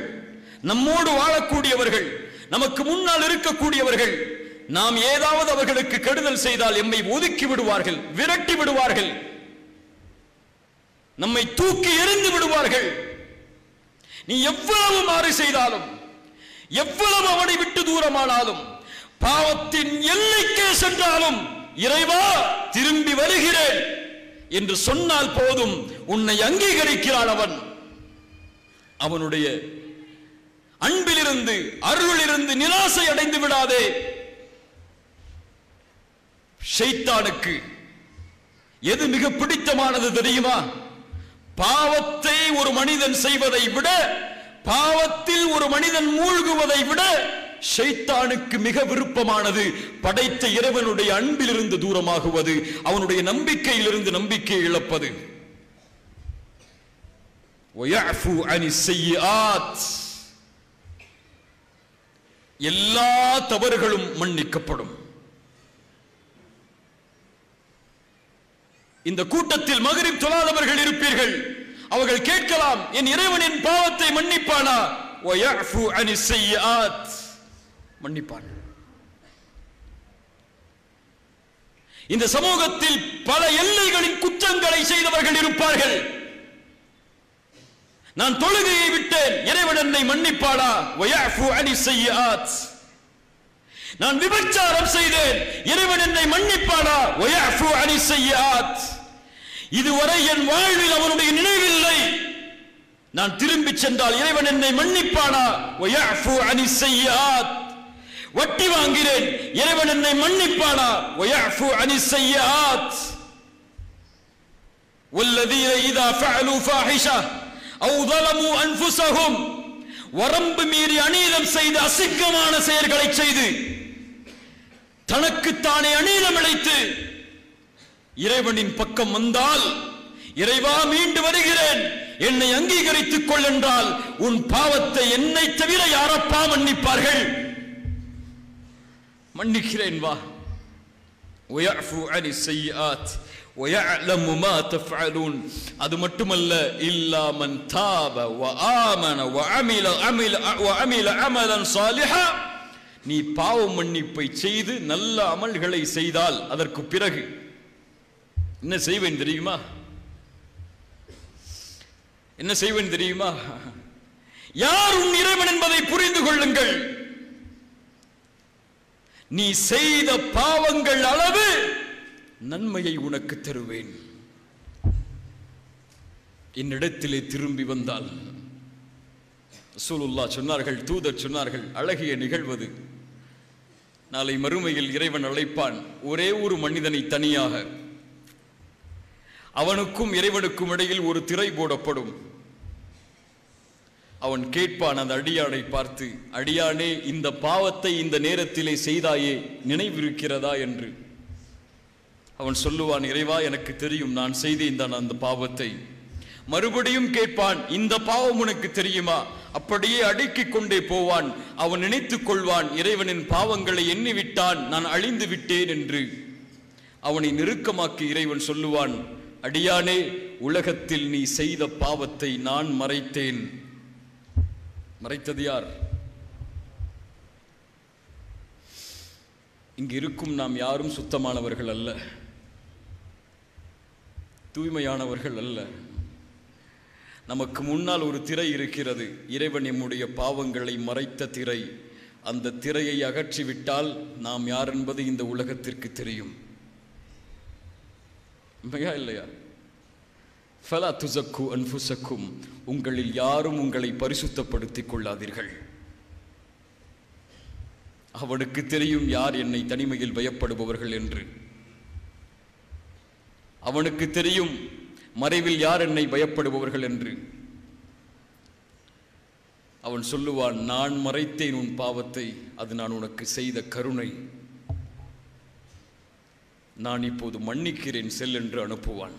நம்மோடு வாழக்கூடியவர்கள் நமக்கு முன்னால் இருக்கக்கூடியவர்கள் நாம் ஏதாவது அவர்களுக்கு கெடுதல் செய்தால் எம்மை ஒதுக்கி விடுவார்கள் விரட்டி விடுவார்கள். நம்மை தூக்கி எறிந்து விடுவார்கள். நீ எவ்வளவு மாறு செய்தாலும் எவ்வளவு அவனை விட்டு தூரமானாலும் பாவத்தின் எல்லைக்கே சென்றாலும் இறைவா திரும்பி வருகிறேன் என்று சொன்னால் போதும் உன்னை அங்கீகரிக்கிறான் அவன். அவனுடைய அன்பிலிருந்து அருளிலிருந்து நிராசை அடைந்து விடாதே. ஷைத்தானுக்கு எது மிக பிடித்தமானது தெரியுமா? பாவத்தை ஒரு மனிதன் செய்வதை விட பாவத்தில் ஒரு மனிதன் மூழ்குவதை விட ஷைத்தானுக்கு மிக விருப்பமானது படைத்த இறைவனுடைய அன்பிலிருந்து தூரமாகுவது அவனுடைய நம்பிக்கையிலிருந்து நம்பிக்கை இழப்பது. எல்லா தவறுகளும் மன்னிக்கப்படும். இந்த கூட்டத்தில் மகரிப் சொல்லாதவர்கள் இருப்பீர்கள். அவர்கள் கேட்கலாம் என் இறைவனின் பாவத்தை மன்னிப்பானா? மன்னிப்பான். இந்த சமூகத்தில் பல எல்லைகளின் குற்றங்களை செய்தவர்கள் இருப்பார்கள். நான் தொழுகையை விட்டேன் இறைவன் என்னை மன்னிப்பாடா நான் விபச்சாரம் செய்தேன் இறைவன் என்னை மன்னிப்பாளா وَيَعْفُو عَنِ السَّيِّئَاتِ இதுவரை என் வாழ்வில் அவனுடைய நினைவில்லை நான் திரும்பி சென்றால் இறைவன் என்னை மன்னிப்பானா وَيَعْفُو عَنِ السَّيِّئَاتِ வட்டி வாங்கிறேன் இறைவன் என்னை மன்னிப்பானா وَيَعْفُو عَنِ السَّيِّئَاتِ والذين إذا فعلوا فاحشة أو ظلموا أنفسهم வரம்பு மீறி அநீதம் செய்து அசிங்கமான செயல்களை செய்து தனக்குத்தானே அநீதம் இழைத்து இறைவனின் பக்கம் வந்தால் இறைவா மீண்டு வருகிறேன். என்னை அங்கீகரித்துக் கொள் என்றால் உன் பாவத்தை என்னை தவிர யாரப்பா மன்னிப்பார்கள்? மன்னிக்கிறேன் வா. அது மட்டுமல்ல இல்லாமன் தாப நீ பாவ மன்னிப்பை செய்து நல்ல அமல்களை செய்தால் அதற்கு பிறகு என்ன செய்வேன் தெரியுமா? என்ன செய்வேன் தெரியுமா? யார் உன் இறைவன் என்பதை புரிந்து கொள்ளுங்கள். நீ செய்த பாவங்கள் அளவு நன்மையை உனக்கு தருவேன். என்னிடத்திலே திரும்பி வந்தால் சூலுல்லா சொன்னார்கள் தூதர் சொன்னார்கள் அழகிய நிகழ்வது. நாளை மறுமையில் இறைவன் அழைப்பான். ஒரே ஒரு மனிதனை தனியாக. அவனுக்கும் இறைவனுக்கும் இடையில் ஒரு திரை போடப்படும். அவன் கேட்பான் அந்த அடியானை பார்த்து அடியானே இந்த பாவத்தை இந்த நேரத்திலே செய்தாயே நினைவிருக்கிறதா? என்று. அவன் சொல்லுவான் இறைவா எனக்கு தெரியும் நான் செய்தேன் தான் அந்த பாவத்தை. மறுபடியும் கேட்பான் இந்த பாவம் உனக்கு தெரியுமா? அப்படியே அடுக்கிக் கொண்டே போவான். அவன் நினைத்துக் கொள்வான் இறைவனின் பாவங்களை எண்ணிவிட்டான் நான் அழிந்து விட்டேன் என்று. அவனை நெருக்கமாக்கி இறைவன் சொல்லுவான் அடியானே உலகத்தில் நீ செய்த பாவத்தை நான் மறைத்தேன். மறைத்தது யார்? இங்கு இருக்கும் நாம் யாரும் சுத்தமானவர்கள் அல்ல. தூய்மையானவர்கள் அல்ல. நமக்கு முன்னால் ஒரு திரை இருக்கிறது. இறைவன் நம்முடைய பாவங்களை மறைத்த திரை. அந்த திரையை அகற்றிவிட்டால் நாம் யார் என்பது இந்த உலகத்திற்கு தெரியும். உண்மையா இல்லையா? ஃபலா துசக்கு அன்புசக்கும் உங்களில் யாரும் உங்களை பரிசுத்தப்படுத்திக் கொள்ளாதீர்கள். அவனுக்கு தெரியும் யார் என்னை தனிமையில் பயப்படுபவர்கள் என்று. அவனுக்கு தெரியும் மறைவில் யார் என்னை பயப்படுபவர்கள் என்று? அவன் சொல்லுவான் நான் மறைத்தேன் உன் பாவத்தை அது நான் உனக்கு செய்த கருணை. நான் இப்போது மன்னிக்கிறேன் செல் என்று அனுப்புவான்.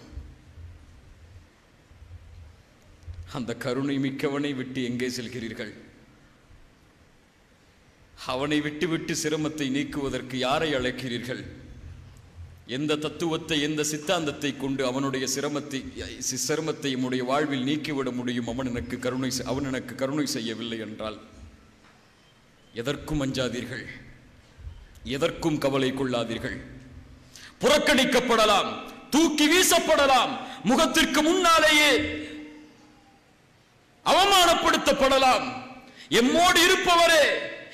அந்த கருணை மிக்கவனை விட்டு எங்கே செல்கிறீர்கள்? அவனை விட்டுவிட்டு சிரமத்தை நீக்குவதற்கு யாரை அழைக்கிறீர்கள்? எந்த தத்துவத்தை எந்த சித்தாந்தத்தை கொண்டு அவனுடைய சிரமத்தை சி- சிரமத்தை என்னுடைய வாழ்வில் நீக்கிவிட முடியும்? அவன் எனக்கு கருணை அவன் எனக்கு கருணை செய்யவில்லை என்றால் எதற்கும் அஞ்சாதீர்கள். எதற்கும் கவலை கொள்ளாதீர்கள். புறக்கணிக்கப்படலாம். தூக்கி வீசப்படலாம். முகத்திற்கு முன்னாலேயே அவமானப்படுத்தப்படலாம். எம்மோடு இருப்பவரே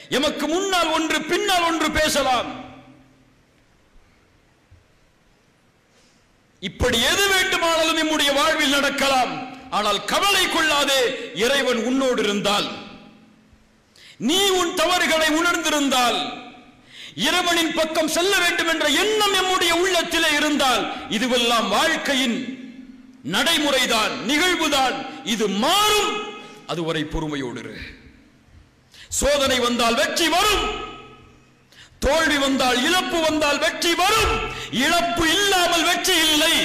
எமக்கு முன்னால் ஒன்று பின்னால் ஒன்று பேசலாம். இப்படி எது வேண்டுமானாலும் நம்முடைய வாழ்வில் நடக்கலாம். ஆனால் கவலை கொள்ளாதே இறைவன் உன்னோடு இருந்தால். நீ உன் தவறுகளை உணர்ந்திருந்தால் இறைவனின் பக்கம் செல்ல வேண்டும் என்ற எண்ணம் நம்முடைய உள்ளத்திலே இருந்தால் இதுவெல்லாம் வாழ்க்கையின் நடைமுறைதான் நிகழ்வுதான். இது மாறும். அதுவரை பொறுமையோடு சோதனை வந்தால் வெற்றி வரும். தோல்வி வந்தால் இழப்பு வந்தால் வெற்றி வரும். இழப்பு இல்லாமல் வெற்றி இல்லை.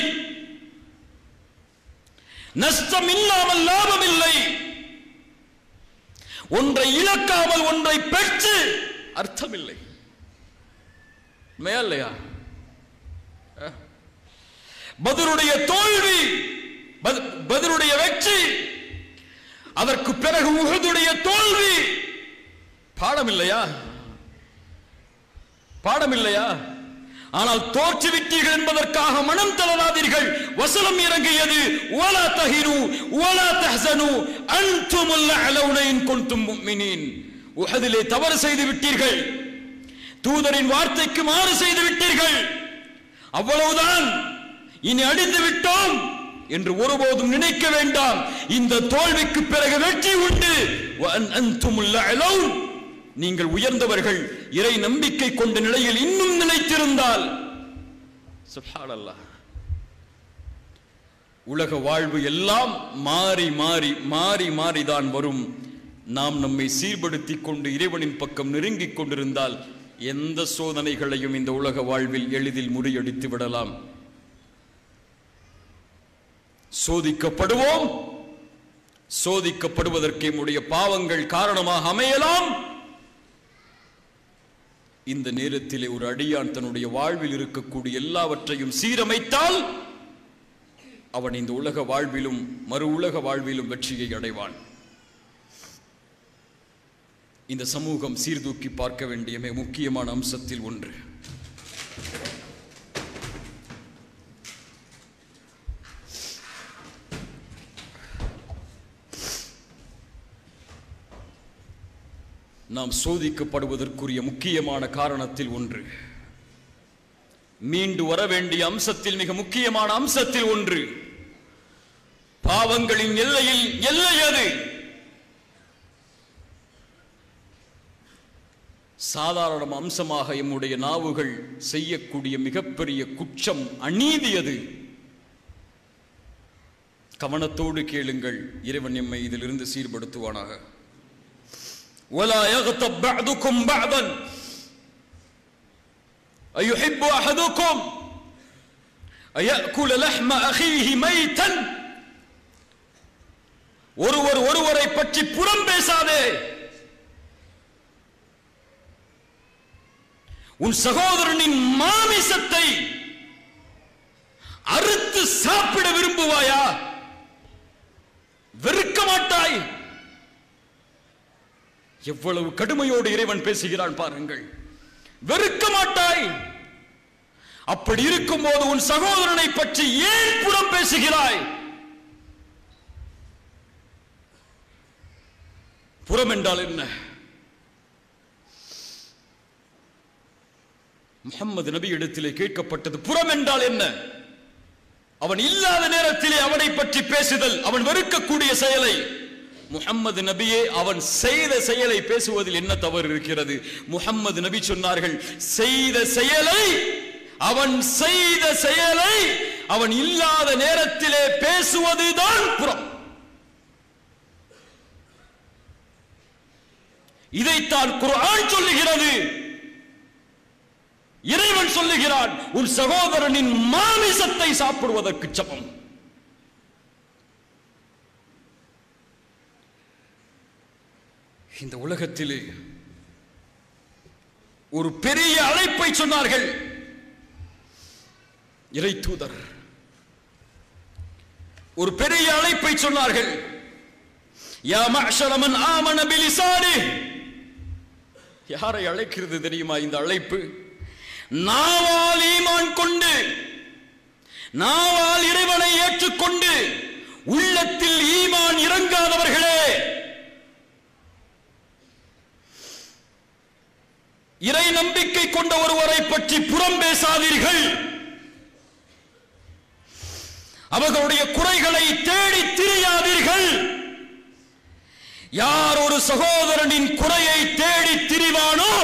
நஷ்டம் இல்லாமல் லாபம் இல்லை. ஒன்றை இழக்காமல் ஒன்றை பெற்று அர்த்தமில்லை. இல்லை இல்லையா பதிலுடைய தோல்வி பதிலுடைய வெற்றி அதற்கு பிறகு உகதுடைய தோல்வி. பாடம் இல்லையா பாடம் இல்லையா ஆனால் தோற்றுவிட்டீர்கள் என்பதற்காக மனம் தளராதீர்கள். வசனம் இறங்கியது ஓலா தஹிரு ஓலா தஹசனு அன்துமுல்ல அலவுனையின் கொண்டும் குன்தும் முஃமினீன் உஹதிலே தவறு செய்து விட்டீர்கள். தூதரின் வார்த்தைக்கு மாறு செய்து விட்டீர்கள். அவ்வளவுதான். இனி அடிந்து விட்டோம் என்று ஒருபோதும் நினைக்க வேண்டாம். இந்த தோல்விக்கு பிறகு வெற்றி உண்டு. அன்துமுல்ல அலவுன் நீங்கள் உயர்ந்தவர்கள். இறை நம்பிக்கை கொண்ட நிலையில் இன்னும் நிலைத்திருந்தால். உலக வாழ்வு எல்லாம் மாறி மாறி மாறி மாறிதான் வரும். நாம் நம்மை சீர்படுத்திக் கொண்டு இறைவனின் பக்கம் நெருங்கிக் கொண்டிருந்தால் எந்த சோதனைகளையும் இந்த உலக வாழ்வில் எளிதில் முறியடித்து விடலாம். சோதிக்கப்படுவோம். சோதிக்கப்படுவதற்கு நம்முடைய பாவங்கள் காரணமாக அமையலாம். இந்த நேரத்திலே ஒரு அடியான் தன்னுடைய வாழ்வில் இருக்கக்கூடிய எல்லாவற்றையும் சீரமைத்தால் அவன் இந்த உலக வாழ்விலும் மறு உலக வாழ்விலும் வெற்றியை அடைவான். இந்த சமூகம் சீர்தூக்கி பார்க்க வேண்டிய மிக முக்கியமான அம்சத்தில் ஒன்று. நாம் சோதிக்கப்படுவதற்குரிய முக்கியமான காரணத்தில் ஒன்று. மீண்டு வர வேண்டிய அம்சத்தில் மிக முக்கியமான அம்சத்தில் ஒன்று. பாவங்களின் எல்லையில் எல்லை அது சாதாரண அம்சமாக எம்முடைய நாவுகள் செய்யக்கூடிய மிகப்பெரிய குற்றம் அநீதி அது கவனத்தோடு கேளுங்கள். இறைவன் எம்மை இதிலிருந்து சீர்படுத்துவானாக. ولا يغتب بعضكم بعضا أيحب أحدكم أيأكل لحم أخيه ميتا ஒருவர் ஒருவரை பற்றி புறம் பேசாதே உன் சகோதரனின் மாமிசத்தை அறுத்து சாப்பிட விரும்புவாயா வெறுக்க மாட்டாய் எவ்வளவு கடுமையோடு இறைவன் பேசுகிறான் பாருங்கள். வெறுக்க மாட்டாய். அப்படி இருக்கும்போது உன் சகோதரனை பற்றி ஏன் புறம் பேசுகிறாய்? புறம் என்றால் என்ன? முகம்மது நபி இடத்திலே கேட்கப்பட்டது புறம் என்றால் என்ன? அவன் இல்லாத நேரத்திலே அவனை பற்றி பேசுதல் அவன் வெறுக்கக்கூடிய செயலை. முகம்மது நபியே அவன் செய்த செயலை பேசுவதில் என்ன தவறு இருக்கிறது? முகம்மது நபி சொன்னார்கள் செய்த செயலை அவன் செய்த செயலை அவன் இல்லாத நேரத்திலே பேசுவதுதான் புறம். இதைத்தான் குரான் சொல்லுகிறது. இறைவன் சொல்லுகிறான் உன் சகோதரனின் மாமிசத்தை சாப்பிடுவதற்கு சமம். இந்த உலகத்திலே ஒரு பெரிய அழைப்பை சொன்னார்கள். இறை தூதர். ஒரு பெரிய அழைப்பை சொன்னார்கள். யாரை அழைக்கிறது தெரியுமா இந்த அழைப்பு? நாவால் ஈமான் கொண்டு நாவால் இறைவனை ஏற்றுக்கொண்டு உள்ளத்தில் ஈமான் இறங்காதவர்களே. இறை நம்பிக்கை கொண்ட ஒருவரை பற்றி புறம் பேசாதீர்கள். அவர்களுடைய குறைகளை தேடி திரியாதீர்கள். யார் ஒரு சகோதரனின் குறையை தேடி திரிவானோ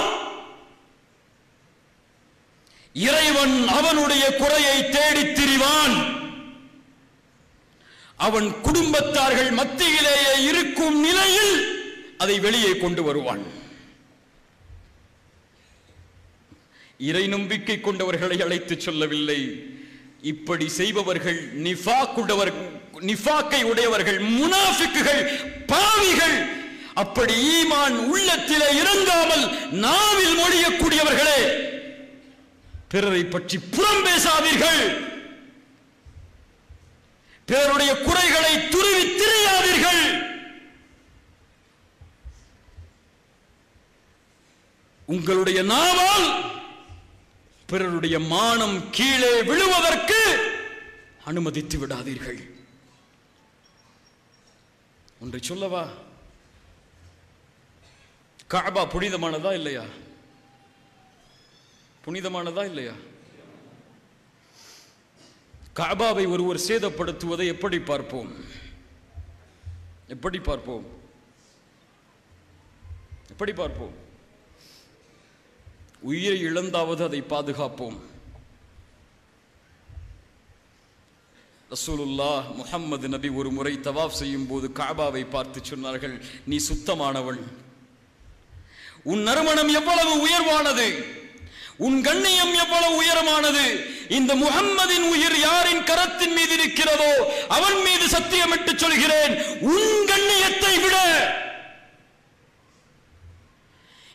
இறைவன் அவனுடைய குறையை தேடி திரிவான். அவன் குடும்பத்தார்கள் மத்தியிலேயே இருக்கும் நிலையில் அதை வெளியே கொண்டு வருவான். இறை நம்பிக்கை கொண்டவர்களை அழைத்து சொல்லவில்லை. இப்படி செய்பவர்கள் நிஃபாக்குடவர் நிஃபாக்கை உடையவர்கள் முனாஃபிக்குகள் பாவிகள். அப்படி ஈமான் உள்ளத்திலே இறங்காமல் நாவில் மொழியக்கூடியவர்களே பிறரை பற்றி புறம் பேசாதீர்கள். பிறருடைய குறைகளை துருவி திரையாதீர்கள். உங்களுடைய நாவால் பிறருடைய மானம் கீழே விழுவதற்கு அனுமதித்து விடாதீர்கள். ஒன்றை சொல்லவா? காபா புனிதமானதா இல்லையா? புனிதமானதா இல்லையா? காபாவை ஒருவர் சேதப்படுத்துவதை எப்படி பார்ப்போம்? எப்படி பார்ப்போம்? எப்படி பார்ப்போம்? உயிரை இழந்தாவது அதை பாதுகாப்போம். ரசூலுல்லா முஹம்மது நபி ஒரு முறை தவாப் செய்யும் போது காபாவை பார்த்து சொன்னார்கள் நீ சுத்தமானவள். உன் நறுமணம் எவ்வளவு உயர்வானது? உன் கண்ணியம் எவ்வளவு உயரமானது? இந்த முகம்மதின் உயிர் யாரின் கரத்தின் மீது இருக்கிறதோ அவன் மீது சத்தியமிட்டு சொல்கிறேன். உன் கண்ணியத்தை விட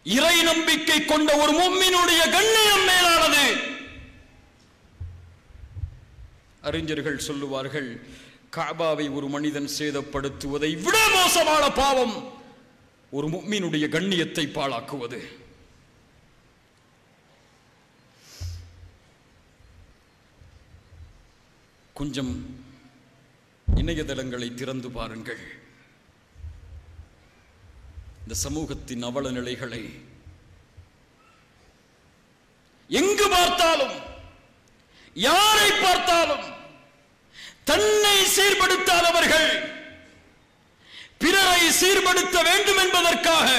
இறை நம்பிக்கை கொண்ட ஒரு மும்மினுடைய கண்ணியம் மேலானது. அறிஞர்கள் சொல்லுவார்கள் காபாவை ஒரு மனிதன் சேதப்படுத்துவதை விட மோசமான பாவம் ஒரு மும்மினுடைய கண்ணியத்தை பாழாக்குவது. கொஞ்சம் இணையதளங்களை திறந்து பாருங்கள். இந்த சமூகத்தின் அவல நிலைகளை எங்கு பார்த்தாலும் யாரை பார்த்தாலும் தன்னை சீர்படுத்தாதவர்கள் பிறரை சீர்படுத்த வேண்டும் என்பதற்காக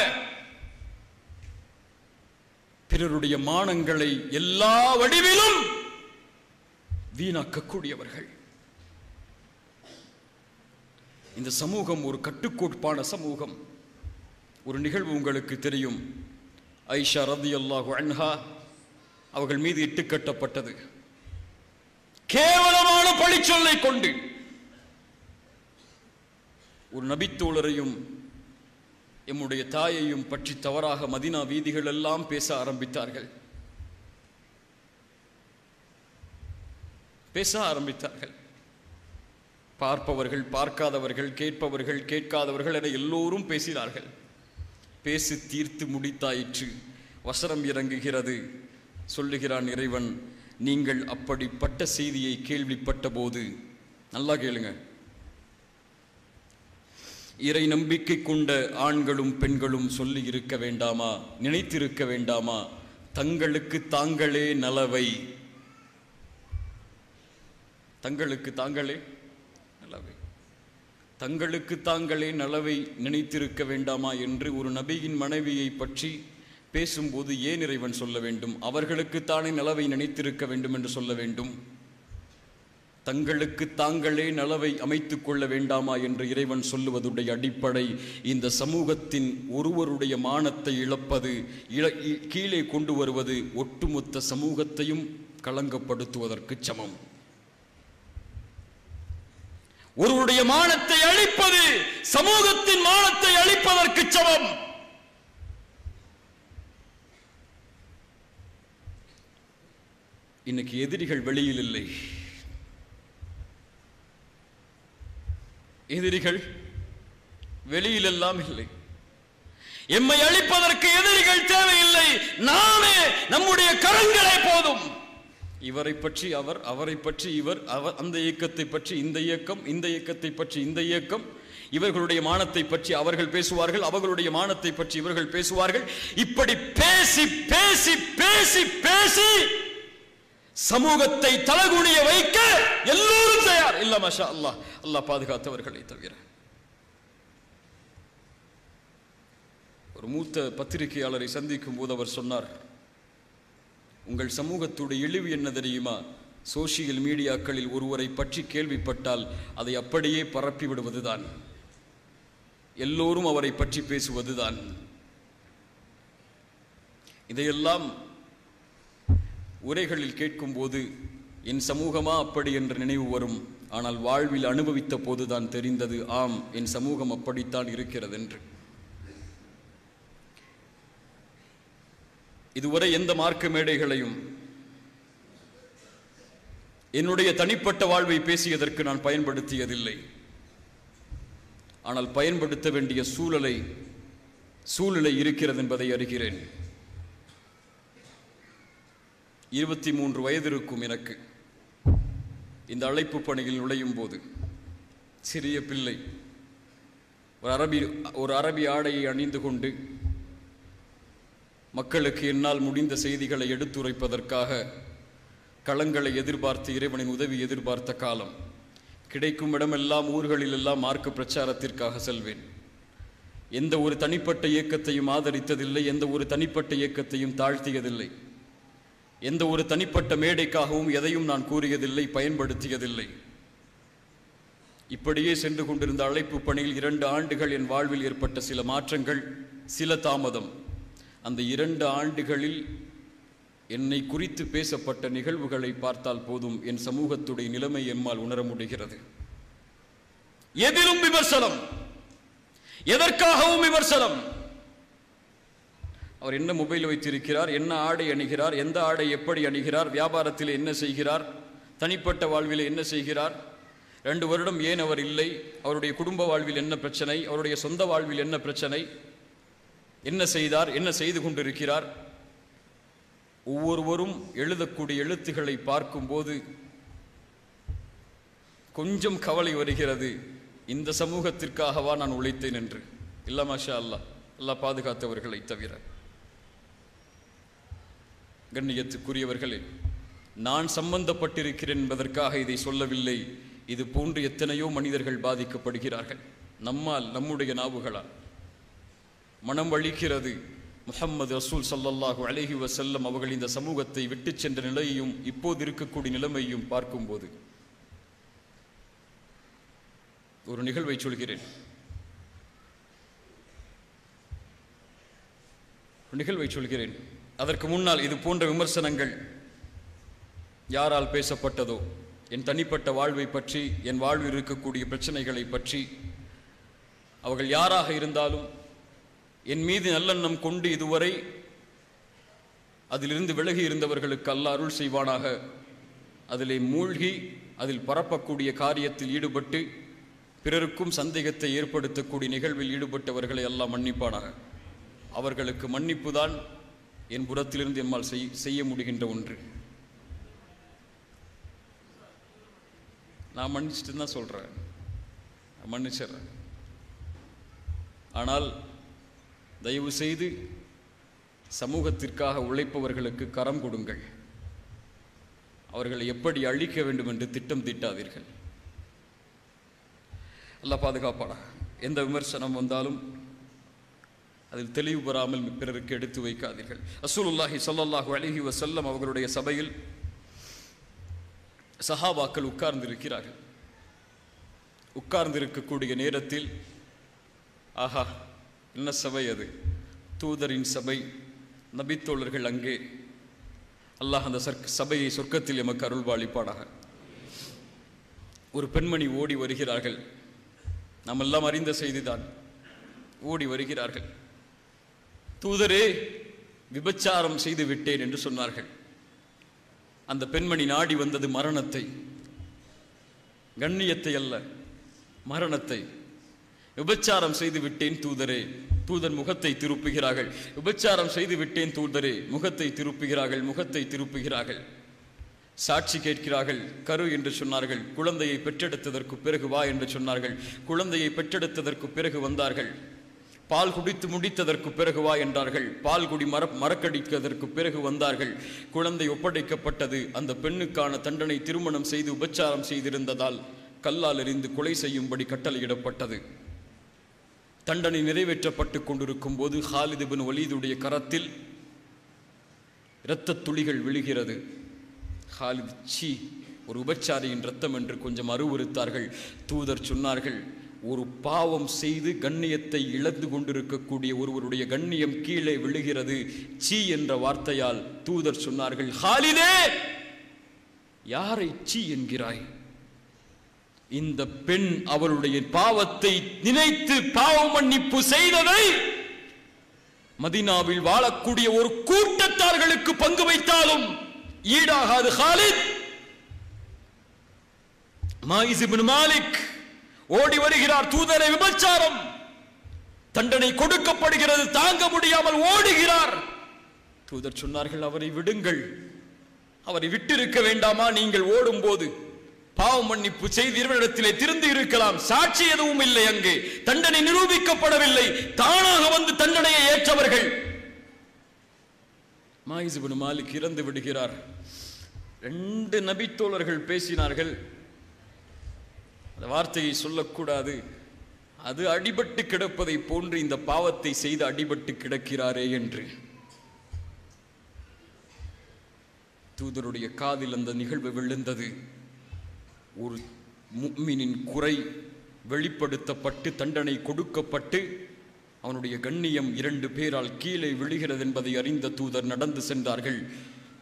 பிறருடைய மானங்களை எல்லா வடிவிலும் வீணாக்கக்கூடியவர்கள். இந்த சமூகம் ஒரு கட்டுக்கோட்பான சமூகம். ஒரு நிகழ்வு உங்களுக்கு தெரியும். ஐஷா ரதி அல்லாஹு அன்ஹா அவர்கள் மீது இட்டு கட்டப்பட்டது. கேவலமான பழிச்சொல்லை கொண்டு ஒரு நபித்தோழரையும் எம்முடைய தாயையும் பற்றி தவறாக மதினா வீதிகள் எல்லாம் பேச ஆரம்பித்தார்கள். பேச ஆரம்பித்தார்கள். பார்ப்பவர்கள் பார்க்காதவர்கள் கேட்பவர்கள் கேட்காதவர்கள் என எல்லோரும் பேசினார்கள். பேசி தீர்த்து முடித்தாயிற்று. வசனம் இறங்குகிறது. சொல்லுகிறான் இறைவன் நீங்கள் அப்படிப்பட்ட செய்தியை கேள்விப்பட்ட போது நல்லா கேளுங்க. இறை நம்பிக்கை கொண்ட ஆண்களும் பெண்களும் சொல்லி இருக்க வேண்டாமா? நினைத்திருக்க வேண்டாமா? தங்களுக்கு தாங்களே நலவை. தங்களுக்கு தாங்களே? தங்களுக்கு தாங்களே நலவை நினைத்திருக்க வேண்டாமா என்று ஒரு நபியின் மனைவியை பற்றி பேசும்போது ஏன் இறைவன் சொல்ல வேண்டும்? அவர்களுக்குத்தானே நலவை நினைத்திருக்க வேண்டும் என்று சொல்ல வேண்டும். தங்களுக்கு தாங்களே நலவை அமைத்துக் கொள்ள வேண்டாமா என்று இறைவன் சொல்லுவதுடைய அடிப்படை இந்த சமூகத்தின் ஒருவருடைய மானத்தை இழப்பது இழ இ- கீழே கொண்டு வருவது ஒட்டுமொத்த சமூகத்தையும் களங்கப்படுத்துவதற்கு சமம். ஒருவருடைய மானத்தை அழிப்பது சமூகத்தின் மானத்தை அழிப்பதற்கு சமம். இன்னைக்கு எதிரிகள் வெளியில் இல்லை. எதிரிகள் வெளியில் எல்லாம் இல்லை. எம்மை அழிப்பதற்கு எதிரிகள் தேவையில்லை. நாமே நம்முடைய கரங்களே போதும். இவரை பற்றி அவர் அவரை பற்றி இவர் அவர் அந்த இயக்கத்தை பற்றி இந்த இயக்கம் இந்த இயக்கத்தை பற்றி இந்த இயக்கம். இவர்களுடைய மானத்தை பற்றி அவர்கள் பேசுவார்கள் அவர்களுடைய மானத்தை பற்றி இவர்கள் பேசுவார்கள். இப்படி பேசி பேசி பேசி பேசி சமூகத்தை தலகுனிய வைக்க எல்லோரும் தயார். இல்ல மஷா அல்லாஹ் அல்லாஹ் பாதுகாத்தவர்களை தவிர. ஒரு மூத்த பத்திரிகையாளரை சந்திக்கும் போது அவர் சொன்னார் உங்கள் சமூகத்துடைய இழிவு என்ன தெரியுமா? சோசியல் மீடியாக்களில் ஒருவரை பற்றி கேள்விப்பட்டால் அதை அப்படியே பரப்பி விடுவதுதான். எல்லோரும் அவரை பற்றி பேசுவதுதான். இதையெல்லாம் உரைகளில் கேட்கும்போது என் சமூகமா அப்படி என்ற நினைவு வரும். ஆனால் வாழ்வில் அனுபவித்த போதுதான் தெரிந்தது ஆம் என் சமூகம் அப்படித்தான் இருக்கிறது என்று. இதுவரை எந்த மார்க்க மேடைகளையும் என்னுடைய தனிப்பட்ட வாழ்வை பேசியதற்கு நான் பயன்படுத்தியதில்லை. ஆனால் பயன்படுத்த வேண்டிய சூழலை சூழ்நிலை இருக்கிறது என்பதை அறிகிறேன். இருபத்தி மூன்று வயது இருக்கும் எனக்கு. இந்த அழைப்பு பணியில் நுழையும் போது சிறிய பிள்ளை ஒரு அரபி ஒரு அரபி ஆடையை அணிந்து கொண்டு மக்களுக்கு என்னால் முடிந்த செய்திகளை எடுத்துரைப்பதற்காக களங்களை எதிர்பார்த்து இறைவனின் உதவி எதிர்பார்த்த காலம். கிடைக்கும் இடமெல்லாம் ஊர்களிலெல்லாம் மார்க்க பிரச்சாரத்திற்காக செல்வேன். எந்த ஒரு தனிப்பட்ட இயக்கத்தையும் ஆதரித்ததில்லை எந்த ஒரு தனிப்பட்ட இயக்கத்தையும் தாழ்த்தியதில்லை. எந்த ஒரு தனிப்பட்ட மேடைக்காகவும் எதையும் நான் கூறியதில்லை பயன்படுத்தியதில்லை. இப்படியே சென்று கொண்டிருந்த அழைப்பு பணியில் இரண்டு ஆண்டுகள் என் வாழ்வில் ஏற்பட்ட சில மாற்றங்கள் சில தாமதம். அந்த இரண்டு ஆண்டுகளில் என்னை குறித்து பேசப்பட்ட நிகழ்வுகளை பார்த்தால் போதும் என் சமூகத்துடைய நிலைமை எம்மால் உணர முடிகிறது. எதிலும் விமர்சனம். எதற்காகவும் விமர்சனம். அவர் என்ன மொபைல் வைத்திருக்கிறார் என்ன ஆடை அணிகிறார் எந்த ஆடை எப்படி அணிகிறார் வியாபாரத்தில் என்ன செய்கிறார் தனிப்பட்ட வாழ்வில் என்ன செய்கிறார் ரெண்டு வருடம் ஏன் அவர் இல்லை அவருடைய குடும்ப வாழ்வில் என்ன பிரச்சனை அவருடைய சொந்த வாழ்வில் என்ன பிரச்சனை என்ன செய்தார்? என்ன செய்து கொண்டிருக்கிறார்? ஒவ்வொருவரும் எழுதக்கூடிய எழுத்துக்களை பார்க்கும்போது கொஞ்சம் கவலை வருகிறது. இந்த சமூகத்திற்காகவா நான் உழைத்தேன் என்று. இல்லை மாஷா அல்லா அல்லாஹ் பாதுகாத்தவர்களை தவிர. கண்ணியத்துக்குரியவர்களே நான் சம்பந்தப்பட்டிருக்கிறேன் என்பதற்காக இதை சொல்லவில்லை. இது போன்று எத்தனையோ மனிதர்கள் பாதிக்கப்படுகிறார்கள். நம்மால் நம்முடைய நாவுகளால். மனம் வலிக்கிறது. முஹம்மது ரசூல் சல்லல்லாஹு அலஹி வசல்லம் அவர்கள் இந்த சமூகத்தை விட்டு சென்ற நிலையையும் இப்போது இருக்கக்கூடிய நிலைமையும் பார்க்கும்போது ஒரு நிகழ்வை சொல்கிறேன். ஒரு நிகழ்வை சொல்கிறேன். அதற்கு முன்னால் இது போன்ற விமர்சனங்கள் யாரால் பேசப்பட்டதோ என் தனிப்பட்ட வாழ்வை பற்றி என் வாழ்வில் இருக்கக்கூடிய பிரச்சனைகளை பற்றி அவர்கள் யாராக இருந்தாலும் என் மீது நல்லெண்ணம் கொண்டு இதுவரை அதிலிருந்து விலகி இருந்தவர்களுக்கு அல்ல அருள் செய்வானாக. அதிலே மூழ்கி அதில் பரப்பக்கூடிய காரியத்தில் ஈடுபட்டு பிறருக்கும் சந்தேகத்தை ஏற்படுத்தக்கூடிய நிகழ்வில் ஈடுபட்டவர்களை எல்லாம் மன்னிப்பானாக. அவர்களுக்கு மன்னிப்பு தான் என் புறத்திலிருந்து எம்மால் செய் செய்ய முடிகின்ற ஒன்று. நான் மன்னிச்சுட்டு தான் சொல்கிறேன் நான் மன்னிச்சிடுறேன். ஆனால் தயவு செய்து சமூகத்திற்காக உழைப்பவர்களுக்கு கரம் கொடுங்கள். அவர்களை எப்படி அழிக்க வேண்டும் என்று திட்டம் தீட்டாதீர்கள். அல்ல பாதுகாப்பாடா எந்த விமர்சனம் வந்தாலும் அதில் தெளிவு பெறாமல் பிறருக்கு எடுத்து வைக்காதீர்கள். அசூலுல்லாஹி சல்லாஹூ அலைஹி வசல்லம் அவர்களுடைய சபையில் சஹாபாக்கள் உட்கார்ந்திருக்கிறார்கள். உட்கார்ந்திருக்கக்கூடிய நேரத்தில் ஆஹா என்ன சபை அது? தூதரின் சபை நபித்தோழர்கள் அங்கே. அல்லாஹ் அந்த சர்க் சபையை சொர்க்கத்தில் எமக்கு அருள்வாளிப்பாடாக. ஒரு பெண்மணி ஓடி வருகிறார்கள். நாம் எல்லாம் அறிந்த செய்திதான். ஓடி வருகிறார்கள். தூதரே விபச்சாரம் செய்து விட்டேன் என்று சொன்னார்கள். அந்த பெண்மணி நாடி வந்தது மரணத்தை. கண்ணியத்தை அல்ல மரணத்தை. விபச்சாரம் செய்து விட்டேன் தூதரே. தூதன் முகத்தை திருப்புகிறார்கள். விபச்சாரம் செய்து விட்டேன் தூதரே. முகத்தை திருப்புகிறார்கள் முகத்தை திருப்புகிறார்கள். சாட்சி கேட்கிறார்கள் கரு என்று சொன்னார்கள். குழந்தையை பெற்றெடுத்ததற்கு பிறகு வா என்று சொன்னார்கள். குழந்தையை பெற்றெடுத்ததற்கு பிறகு வந்தார்கள். பால் குடித்து முடித்ததற்கு பிறகு வா என்றார்கள். பால் குடி மர மறக்கடித்ததற்கு பிறகு வந்தார்கள். குழந்தை ஒப்படைக்கப்பட்டது. அந்த பெண்ணுக்கான தண்டனை திருமணம் செய்து உபச்சாரம் செய்திருந்ததால் கல்லால் எறிந்து கொலை செய்யும்படி கட்டளையிடப்பட்டது. தண்டனை நிறைவேற்றப்பட்டு கொண்டிருக்கும் போது ஹாலிதுபின் பின் வலீதுடைய கரத்தில் இரத்த துளிகள் விழுகிறது. ஹாலித் சீ ஒரு உபச்சாரியின் ரத்தம் என்று கொஞ்சம் அருவருத்தார்கள் தூதர் சொன்னார்கள் ஒரு பாவம் செய்து கண்ணியத்தை இழந்து கொண்டிருக்கக்கூடிய ஒருவருடைய கண்ணியம் கீழே விழுகிறது. சீ என்ற வார்த்தையால் தூதர் சொன்னார்கள் ஹாலிதே யாரை சீ என்கிறாய்? இந்த பெண் அவளுடைய பாவத்தை நினைத்து பாவ மன்னிப்பு செய்ததை மதினாவில் வாழக்கூடிய ஒரு கூட்டத்தார்களுக்கு பங்கு வைத்தாலும் ஈடாகாது ஹாலித். மாயிஸ் மாலிக் ஓடி வருகிறார் தூதரை விபச்சாரம். தண்டனை கொடுக்கப்படுகிறது தாங்க முடியாமல் ஓடுகிறார். தூதர் சொன்னார்கள் அவரை விடுங்கள். அவரை விட்டிருக்க வேண்டாமா? நீங்கள் ஓடும்போது பாவ மன்னிப்பு செய்து திருந்து இருக்கலாம். சாட்சி எதுவும் இல்லை அங்கே. தண்டனை நிரூபிக்கப்படவில்லை. தானாக வந்து தண்டனையை ஏற்றவர்கள். மாயிசுபின் மாலிக் இறந்து விடுகிறார். ரெண்டு நபித்தோழர்கள் பேசினார்கள். அந்த வார்த்தையை சொல்லக்கூடாது. அது அடிபட்டு கிடப்பதை போன்று இந்த பாவத்தை செய்து அடிபட்டு கிடக்கிறாரே என்று. தூதருடைய காதில் அந்த நிகழ்வு விழுந்தது. ஒரு முக்மினின் குறை வெளிப்படுத்தப்பட்டு தண்டனை கொடுக்கப்பட்டு அவனுடைய கண்ணியம் இரண்டு பேரால் கீழே விழுகிறது என்பதை அறிந்த தூதர் நடந்து சென்றார்கள்.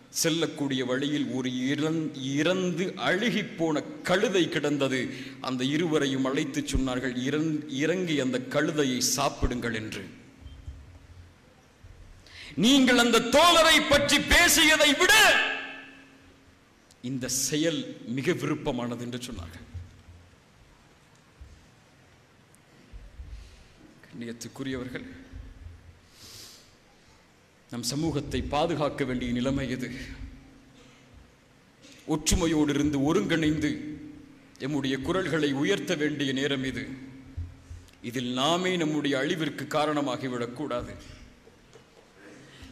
செல்லக்கூடிய வழியில் ஒரு இறந்- இறந்து அழுகிப் போன கழுதை கிடந்தது. அந்த இருவரையும் அழைத்து சொன்னார்கள் இறங்கி அந்த கழுதையை சாப்பிடுங்கள் என்று. நீங்கள் அந்த தோழரை பற்றி பேசியதை விட! இந்த செயல் மிக விருப்பமானது என்று சொன்னார்கள். கண்ணியத்துக்குரியவர்கள் நம் சமூகத்தை பாதுகாக்க வேண்டிய நிலைமை இது ஒற்றுமையோடு இருந்து ஒருங்கிணைந்து எம்முடைய குரல்களை உயர்த்த வேண்டிய நேரம் இது. இதில் நாமே நம்முடைய அழிவிற்கு காரணமாகிவிடக்கூடாது.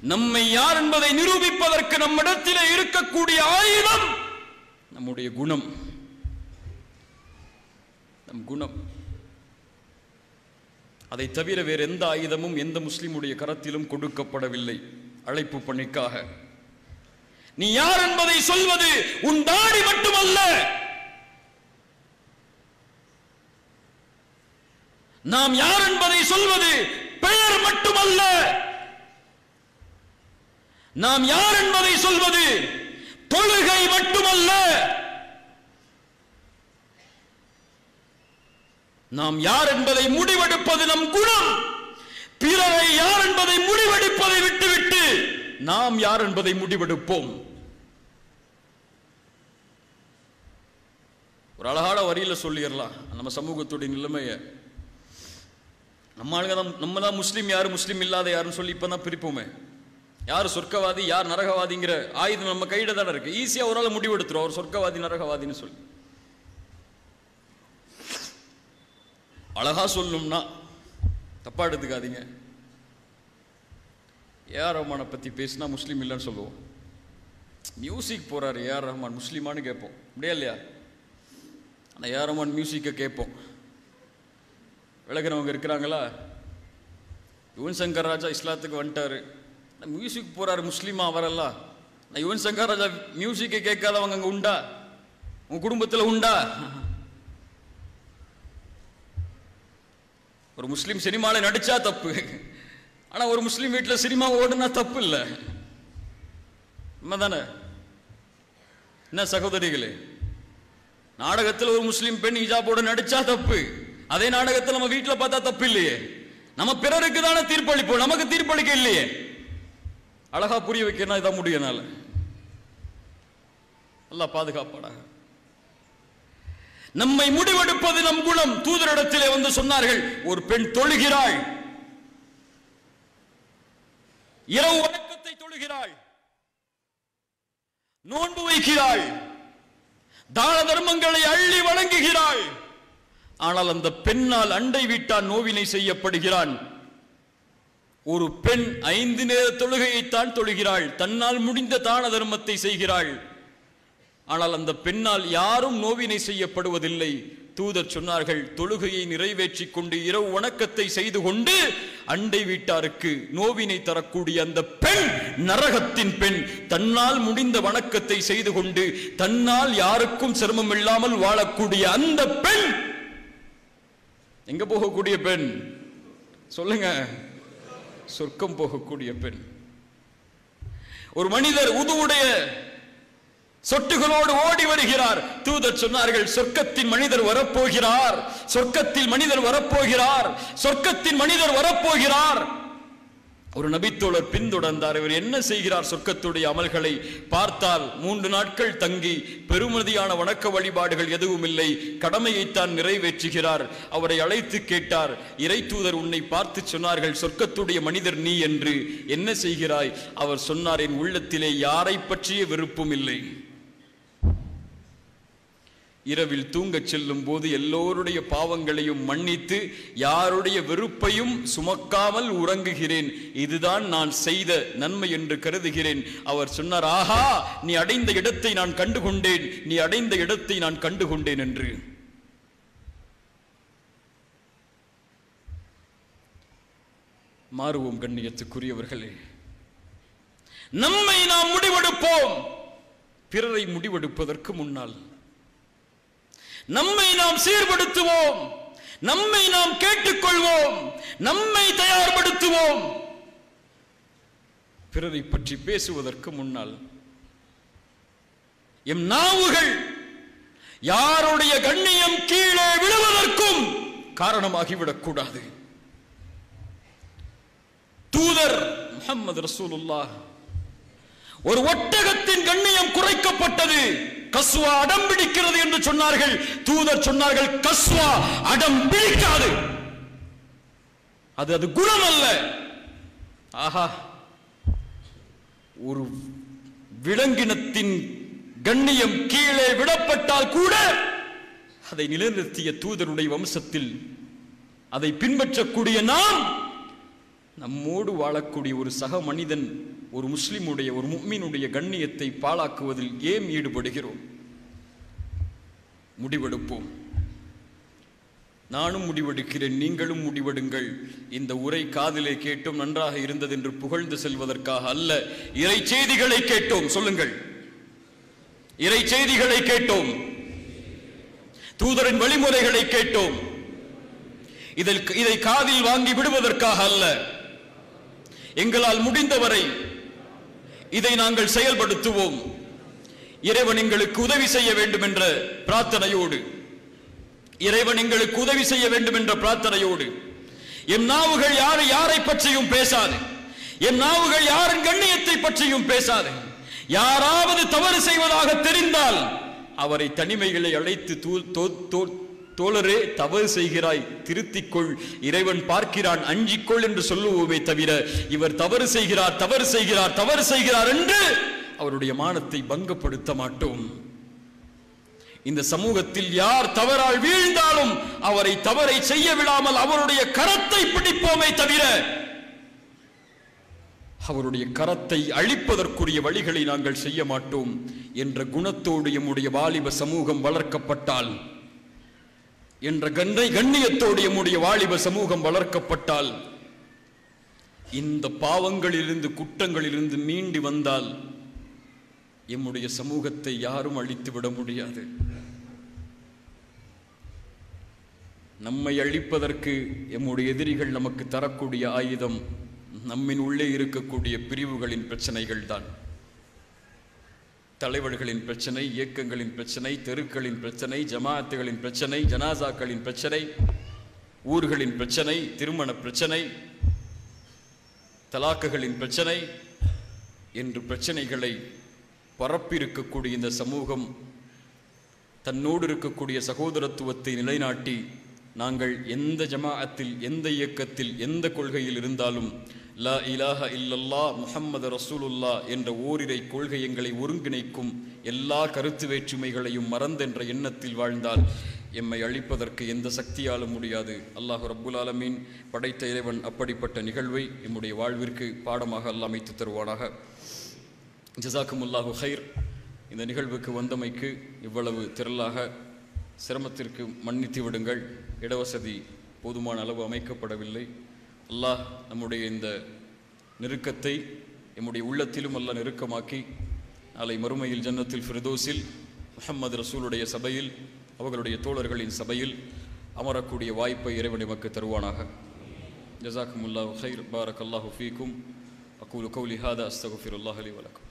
நம்மை யார் என்பதை நிரூபிப்பதற்கு நம்மிடத்திலே இருக்கக்கூடிய ஆயுதம் நம்முடைய குணம். நம் குணம். அதை தவிர வேறு எந்த ஆயுதமும் எந்த முஸ்லிமுடைய கரத்திலும் கொடுக்கப்படவில்லை. அழைப்பு பணிக்காக. நீ யார் என்பதை சொல்வது உன் தாடி மட்டுமல்ல. நாம் யார் என்பதை சொல்வது பெயர் மட்டுமல்ல. நாம் யார் என்பதை சொல்வது? தொழுகை மட்டுமல்ல. நாம் யார் என்பதை முடிவெடுப்பது நம் குணம். பிறரை யார் என்பதை முடிவெடுப்பதை விட்டுவிட்டு நாம் யார் என்பதை முடிவெடுப்போம்? ஒரு அழகான வரியில சொல்லிடலாம். நம்ம சமூகத்துடைய நிலைமையை. நம்ம ஆளுங்க தான் நம்ம தான் முஸ்லீம் யாரும் முஸ்லீம் இல்லாத யாருன்னு சொல்லி இப்பதான் பிரிப்போமே. யார் சொர்க்கவாதி யார் நரகவாதிங்கிற ஆயுதம் நம்ம கையில தானே இருக்கு. ஈஸியா ஒரு ஆள் முடிவெடுத்துரும். அவர் சொர்க்கவாதி நரகவாதின்னு சொல்லி. அழகா சொல்லணும்னா தப்பா எடுத்துக்காதீங்க. ஏஆர் ரஹ்மானை பத்தி பேசினா முஸ்லீம் இல்லைன்னு சொல்லுவோம். மியூசிக் போறாரு ஏஆர் ரஹ்மான். முஸ்லீமானு கேட்போம். அப்படியா இல்லையா? ஆனால் ஏஆர் ரஹ்மான் மியூசிக்கை கேட்போம். விளக்குறவங்க இருக்கிறாங்களா? யுவன் சங்கர் ராஜா இஸ்லாத்துக்கு வந்துட்டாரு. மியூசிக் போகிறாரு முஸ்லீமா அவரெல்லாம். நான் யுவன் சங்கர் ராஜா மியூசிக்கை கேட்காதவங்க அங்கே உண்டா? உங்க குடும்பத்தில் உண்டா? ஒரு முஸ்லீம் சினிமாவில் நடிச்சா தப்பு. ஆனா ஒரு முஸ்லீம் வீட்டில் சினிமா ஓடுனா தப்பு இல்லை. உண்மை தானே என்ன சகோதரிகளே? நாடகத்தில் ஒரு முஸ்லீம் பெண் ஹிஜாபோடு நடிச்சா தப்பு. அதே நாடகத்தில் நம்ம வீட்டில் பார்த்தா தப்பு இல்லையே. நம்ம பிறருக்கு தானே தீர்ப்பளிப்போம். நமக்கு தீர்ப்பளிக்க இல்லையே. அழகா புரிய வைக்கணும் இதான் முடியனால நல்லா பாதுகாப்பாடாக. நம்மை முடிவெடுப்பது நம் குணம். தூதரிடத்திலே வந்து சொன்னார்கள் ஒரு பெண் தொழுகிறாள். இரவு வணக்கத்தை தொழுகிறாள். நோன்பு வைக்கிறாள். தான தர்மங்களை அள்ளி வழங்குகிறாள் ஆனால் அந்த பெண்ணால் அண்டை வீட்டான் நோவினை செய்யப்படுகிறான். ஒரு பெண் ஐந்து நேர தொழுகையைத்தான் தொழுகிறாள். தன்னால் முடிந்த தான தர்மத்தை செய்கிறாள். ஆனால் அந்த பெண்ணால் யாரும் நோவினை செய்யப்படுவதில்லை. தூதர் சொன்னார்கள் தொழுகையை நிறைவேற்றிக் கொண்டு இரவு வணக்கத்தை செய்து கொண்டு அண்டை வீட்டாருக்கு நோவினை தரக்கூடிய அந்த பெண் நரகத்தின் பெண் தன்னால் முடிந்த வணக்கத்தை செய்து கொண்டு தன்னால் யாருக்கும் சிரமம் இல்லாமல் வாழக்கூடிய அந்த பெண். எங்க போகக்கூடிய பெண்? சொல்லுங்க. சொர்க்கம் போகக்கூடிய பெண். ஒரு மனிதர் உதுவுடைய சொட்டுகளோடு ஓடி வருகிறார். தூதர் சொன்னார்கள் சொர்க்கத்தின் மனிதர் வரப்போகிறார். சொர்க்கத்தில் மனிதர் வரப்போகிறார். சொர்க்கத்தின் மனிதர் வரப்போகிறார். ஒரு நபித்தோழர் பின்தொடர்ந்தார். இவர் என்ன செய்கிறார்? சொர்க்கத்துடைய அமல்களை பார்த்தால் மூன்று நாட்கள் தங்கி பெருமதியான வணக்க வழிபாடுகள் எதுவும் இல்லை. கடமையைத்தான் நிறைவேற்றுகிறார். அவரை அழைத்து கேட்டார். இறை தூதர் உன்னை பார்த்து சொன்னார்கள். சொர்க்கத்துடைய மனிதர் நீ என்று. என்ன செய்கிறாய்? அவர் சொன்னார் என் உள்ளத்திலே யாரை பற்றிய விருப்பம் இல்லை. இரவில் தூங்கச் செல்லும் போது எல்லோருடைய பாவங்களையும் மன்னித்து யாருடைய வெறுப்பையும் சுமக்காமல் உறங்குகிறேன். இதுதான் நான் செய்த நன்மை என்று கருதுகிறேன். அவர் சொன்னார் ஆஹா நீ அடைந்த இடத்தை நான் கண்டுகொண்டேன். நீ அடைந்த இடத்தை நான் கண்டுகொண்டேன் என்று. மாறுவோம் கண்ணியத்துக்குரியவர்களே. நம்மை நாம் முடிவெடுப்போம். பிறரை முடிவெடுப்பதற்கு முன்னால் நம்மை நாம் சீர்படுத்துவோம். நம்மை நாம் கேட்டுக்கொள்வோம். நம்மை தயார்படுத்துவோம். பிறரை பற்றி பேசுவதற்கு முன்னால் எம் நாவுகள் யாருடைய கண்ணியம் கீழே விழுவதற்கும் காரணமாகிவிடக் கூடாது தூதர் முகமது ரசூலுல்லா ஒரு ஒட்டகத்தின் கண்ணியம் குறைக்கப்பட்டது. கஸ்வா அடம் பிடிக்கிறது என்று சொன்னார்கள். தூதர் சொன்னார்கள் கஸ்வா அடம் பிடிக்காது. அது அது குணம் அல்ல. ஆஹா. ஒரு விலங்கினத்தின் கண்ணியம் கீழே விடப்பட்டால் கூட அதை நிலைநிறுத்திய தூதருடைய வம்சத்தில் அதை பின்பற்றக்கூடிய நாம் நம்மோடு வாழக்கூடிய ஒரு சக மனிதன் ஒரு முஸ்லிமுடைய ஒரு முக்மீனுடைய கண்ணியத்தை பாழாக்குவதில் ஏன் ஈடுபடுகிறோம்? முடிவெடுப்போம். நானும் முடிவெடுக்கிறேன் நீங்களும் முடிவெடுங்கள். இந்த உரை காதிலே கேட்டோம் நன்றாக இருந்தது என்று புகழ்ந்து செல்வதற்காக அல்ல இறை செய்திகளை கேட்டோம். சொல்லுங்கள். இறை செய்திகளை கேட்டோம். தூதரின் வழிமுறைகளை கேட்டோம். இதில் இதை காதில் வாங்கி விடுவதற்காக அல்ல. எங்களால் முடிந்தவரை இதை நாங்கள் செயல்படுத்துவோம். இறைவன் எங்களுக்கு உதவி செய்ய வேண்டும் என்ற பிரார்த்தனையோடு. இறைவன் எங்களுக்கு உதவி செய்ய வேண்டும் என்ற பிரார்த்தனையோடு. என் நாவுகள் யாரு யாரை பற்றியும் பேசாது. என் நாவுகள் யாரின் கண்ணியத்தை பற்றியும் பேசாது. யாராவது தவறு செய்வதாக தெரிந்தால் அவரை தனிமைகளை அழைத்து தூ- தோ- தோ- தோழரே தவறு செய்கிறாய் திருத்திக்கொள். இறைவன் பார்க்கிறான் அஞ்சிக்கொள் என்று சொல்லுவோமே தவிர இவர் தவறு செய்கிறார் தவறு செய்கிறார் தவறு செய்கிறார் என்று அவருடைய மானத்தை பங்கப்படுத்த மாட்டோம். இந்த சமூகத்தில் யார் தவறால் வீழ்ந்தாலும் அவரை தவறை செய்ய விடாமல் அவருடைய கரத்தை பிடிப்போமே தவிர அவருடைய கரத்தை அழிப்பதற்குரிய வழிகளை நாங்கள் செய்ய மாட்டோம் என்ற குணத்தோடு எம்முடைய வாலிப சமூகம் வளர்க்கப்பட்டால். என்ற கண்ணை கண்ணியத்தோடு எம்முடைய வாலிப சமூகம் வளர்க்கப்பட்டால் இந்த பாவங்களிலிருந்து குற்றங்களிலிருந்து மீண்டு வந்தால் எம்முடைய சமூகத்தை யாரும் அழித்து விட முடியாது. நம்மை அழிப்பதற்கு எம்முடைய எதிரிகள் நமக்கு தரக்கூடிய ஆயுதம் நம்மின் உள்ளே இருக்கக்கூடிய பிரிவுகளின் பிரச்சனைகள் தான் தலைவர்களின் பிரச்சனை இயக்கங்களின் பிரச்சனை தெருக்களின் பிரச்சனை ஜமாத்துகளின் பிரச்சனை ஜனாசாக்களின் பிரச்சனை ஊர்களின் பிரச்சனை திருமண பிரச்சனை தலாக்குகளின் பிரச்சனை என்று பிரச்சனைகளை பரப்பியிருக்கக்கூடிய இந்த சமூகம் தன்னோடு இருக்கக்கூடிய சகோதரத்துவத்தை நிலைநாட்டி நாங்கள் எந்த ஜமாஅத்தில் எந்த இயக்கத்தில் எந்த கொள்கையில் இருந்தாலும் லா இலாஹ இல்லல்லா முஹம்மது ரசூலுல்லா என்ற ஓரிரை கொள்கை எங்களை ஒருங்கிணைக்கும் எல்லா கருத்து வேற்றுமைகளையும் மறந்தென்ற எண்ணத்தில் வாழ்ந்தால் எம்மை அழிப்பதற்கு எந்த சக்தியாலும் முடியாது. அல்லாஹ் ரப்புல் ஆலமீன் படைத்த இறைவன் அப்படிப்பட்ட நிகழ்வை எம்முடைய வாழ்விற்கு பாடமாக அல்ல அமைத்து தருவானாக. ஜசாக்குமுல்லாஹு ஹைர் இந்த நிகழ்வுக்கு வந்தமைக்கு இவ்வளவு திரளாக சிரமத்திற்கு மன்னித்து விடுங்கள். இடவசதி போதுமான அளவு அமைக்கப்படவில்லை. அல்லாஹ் நம்முடைய இந்த நெருக்கத்தை எம்முடைய உள்ளத்திலும் அல்ல நெருக்கமாக்கி நாளை மறுமையில் ஜன்னத்தில் ஃபிர்தோஸில் முஹம்மது ரசூலுடைய சபையில் அவர்களுடைய தோழர்களின் சபையில் அமரக்கூடிய வாய்ப்பை இறைவன் நமக்கு தருவானாக. ஜசாக்குமுல்லா ஹைர் பாரக் அல்லாஹு ஃபீக்கும். அக்கூலு கௌலி ஹாதா. அஸ்தகுஃபிருல்லாஹ் அலி வலக்கும்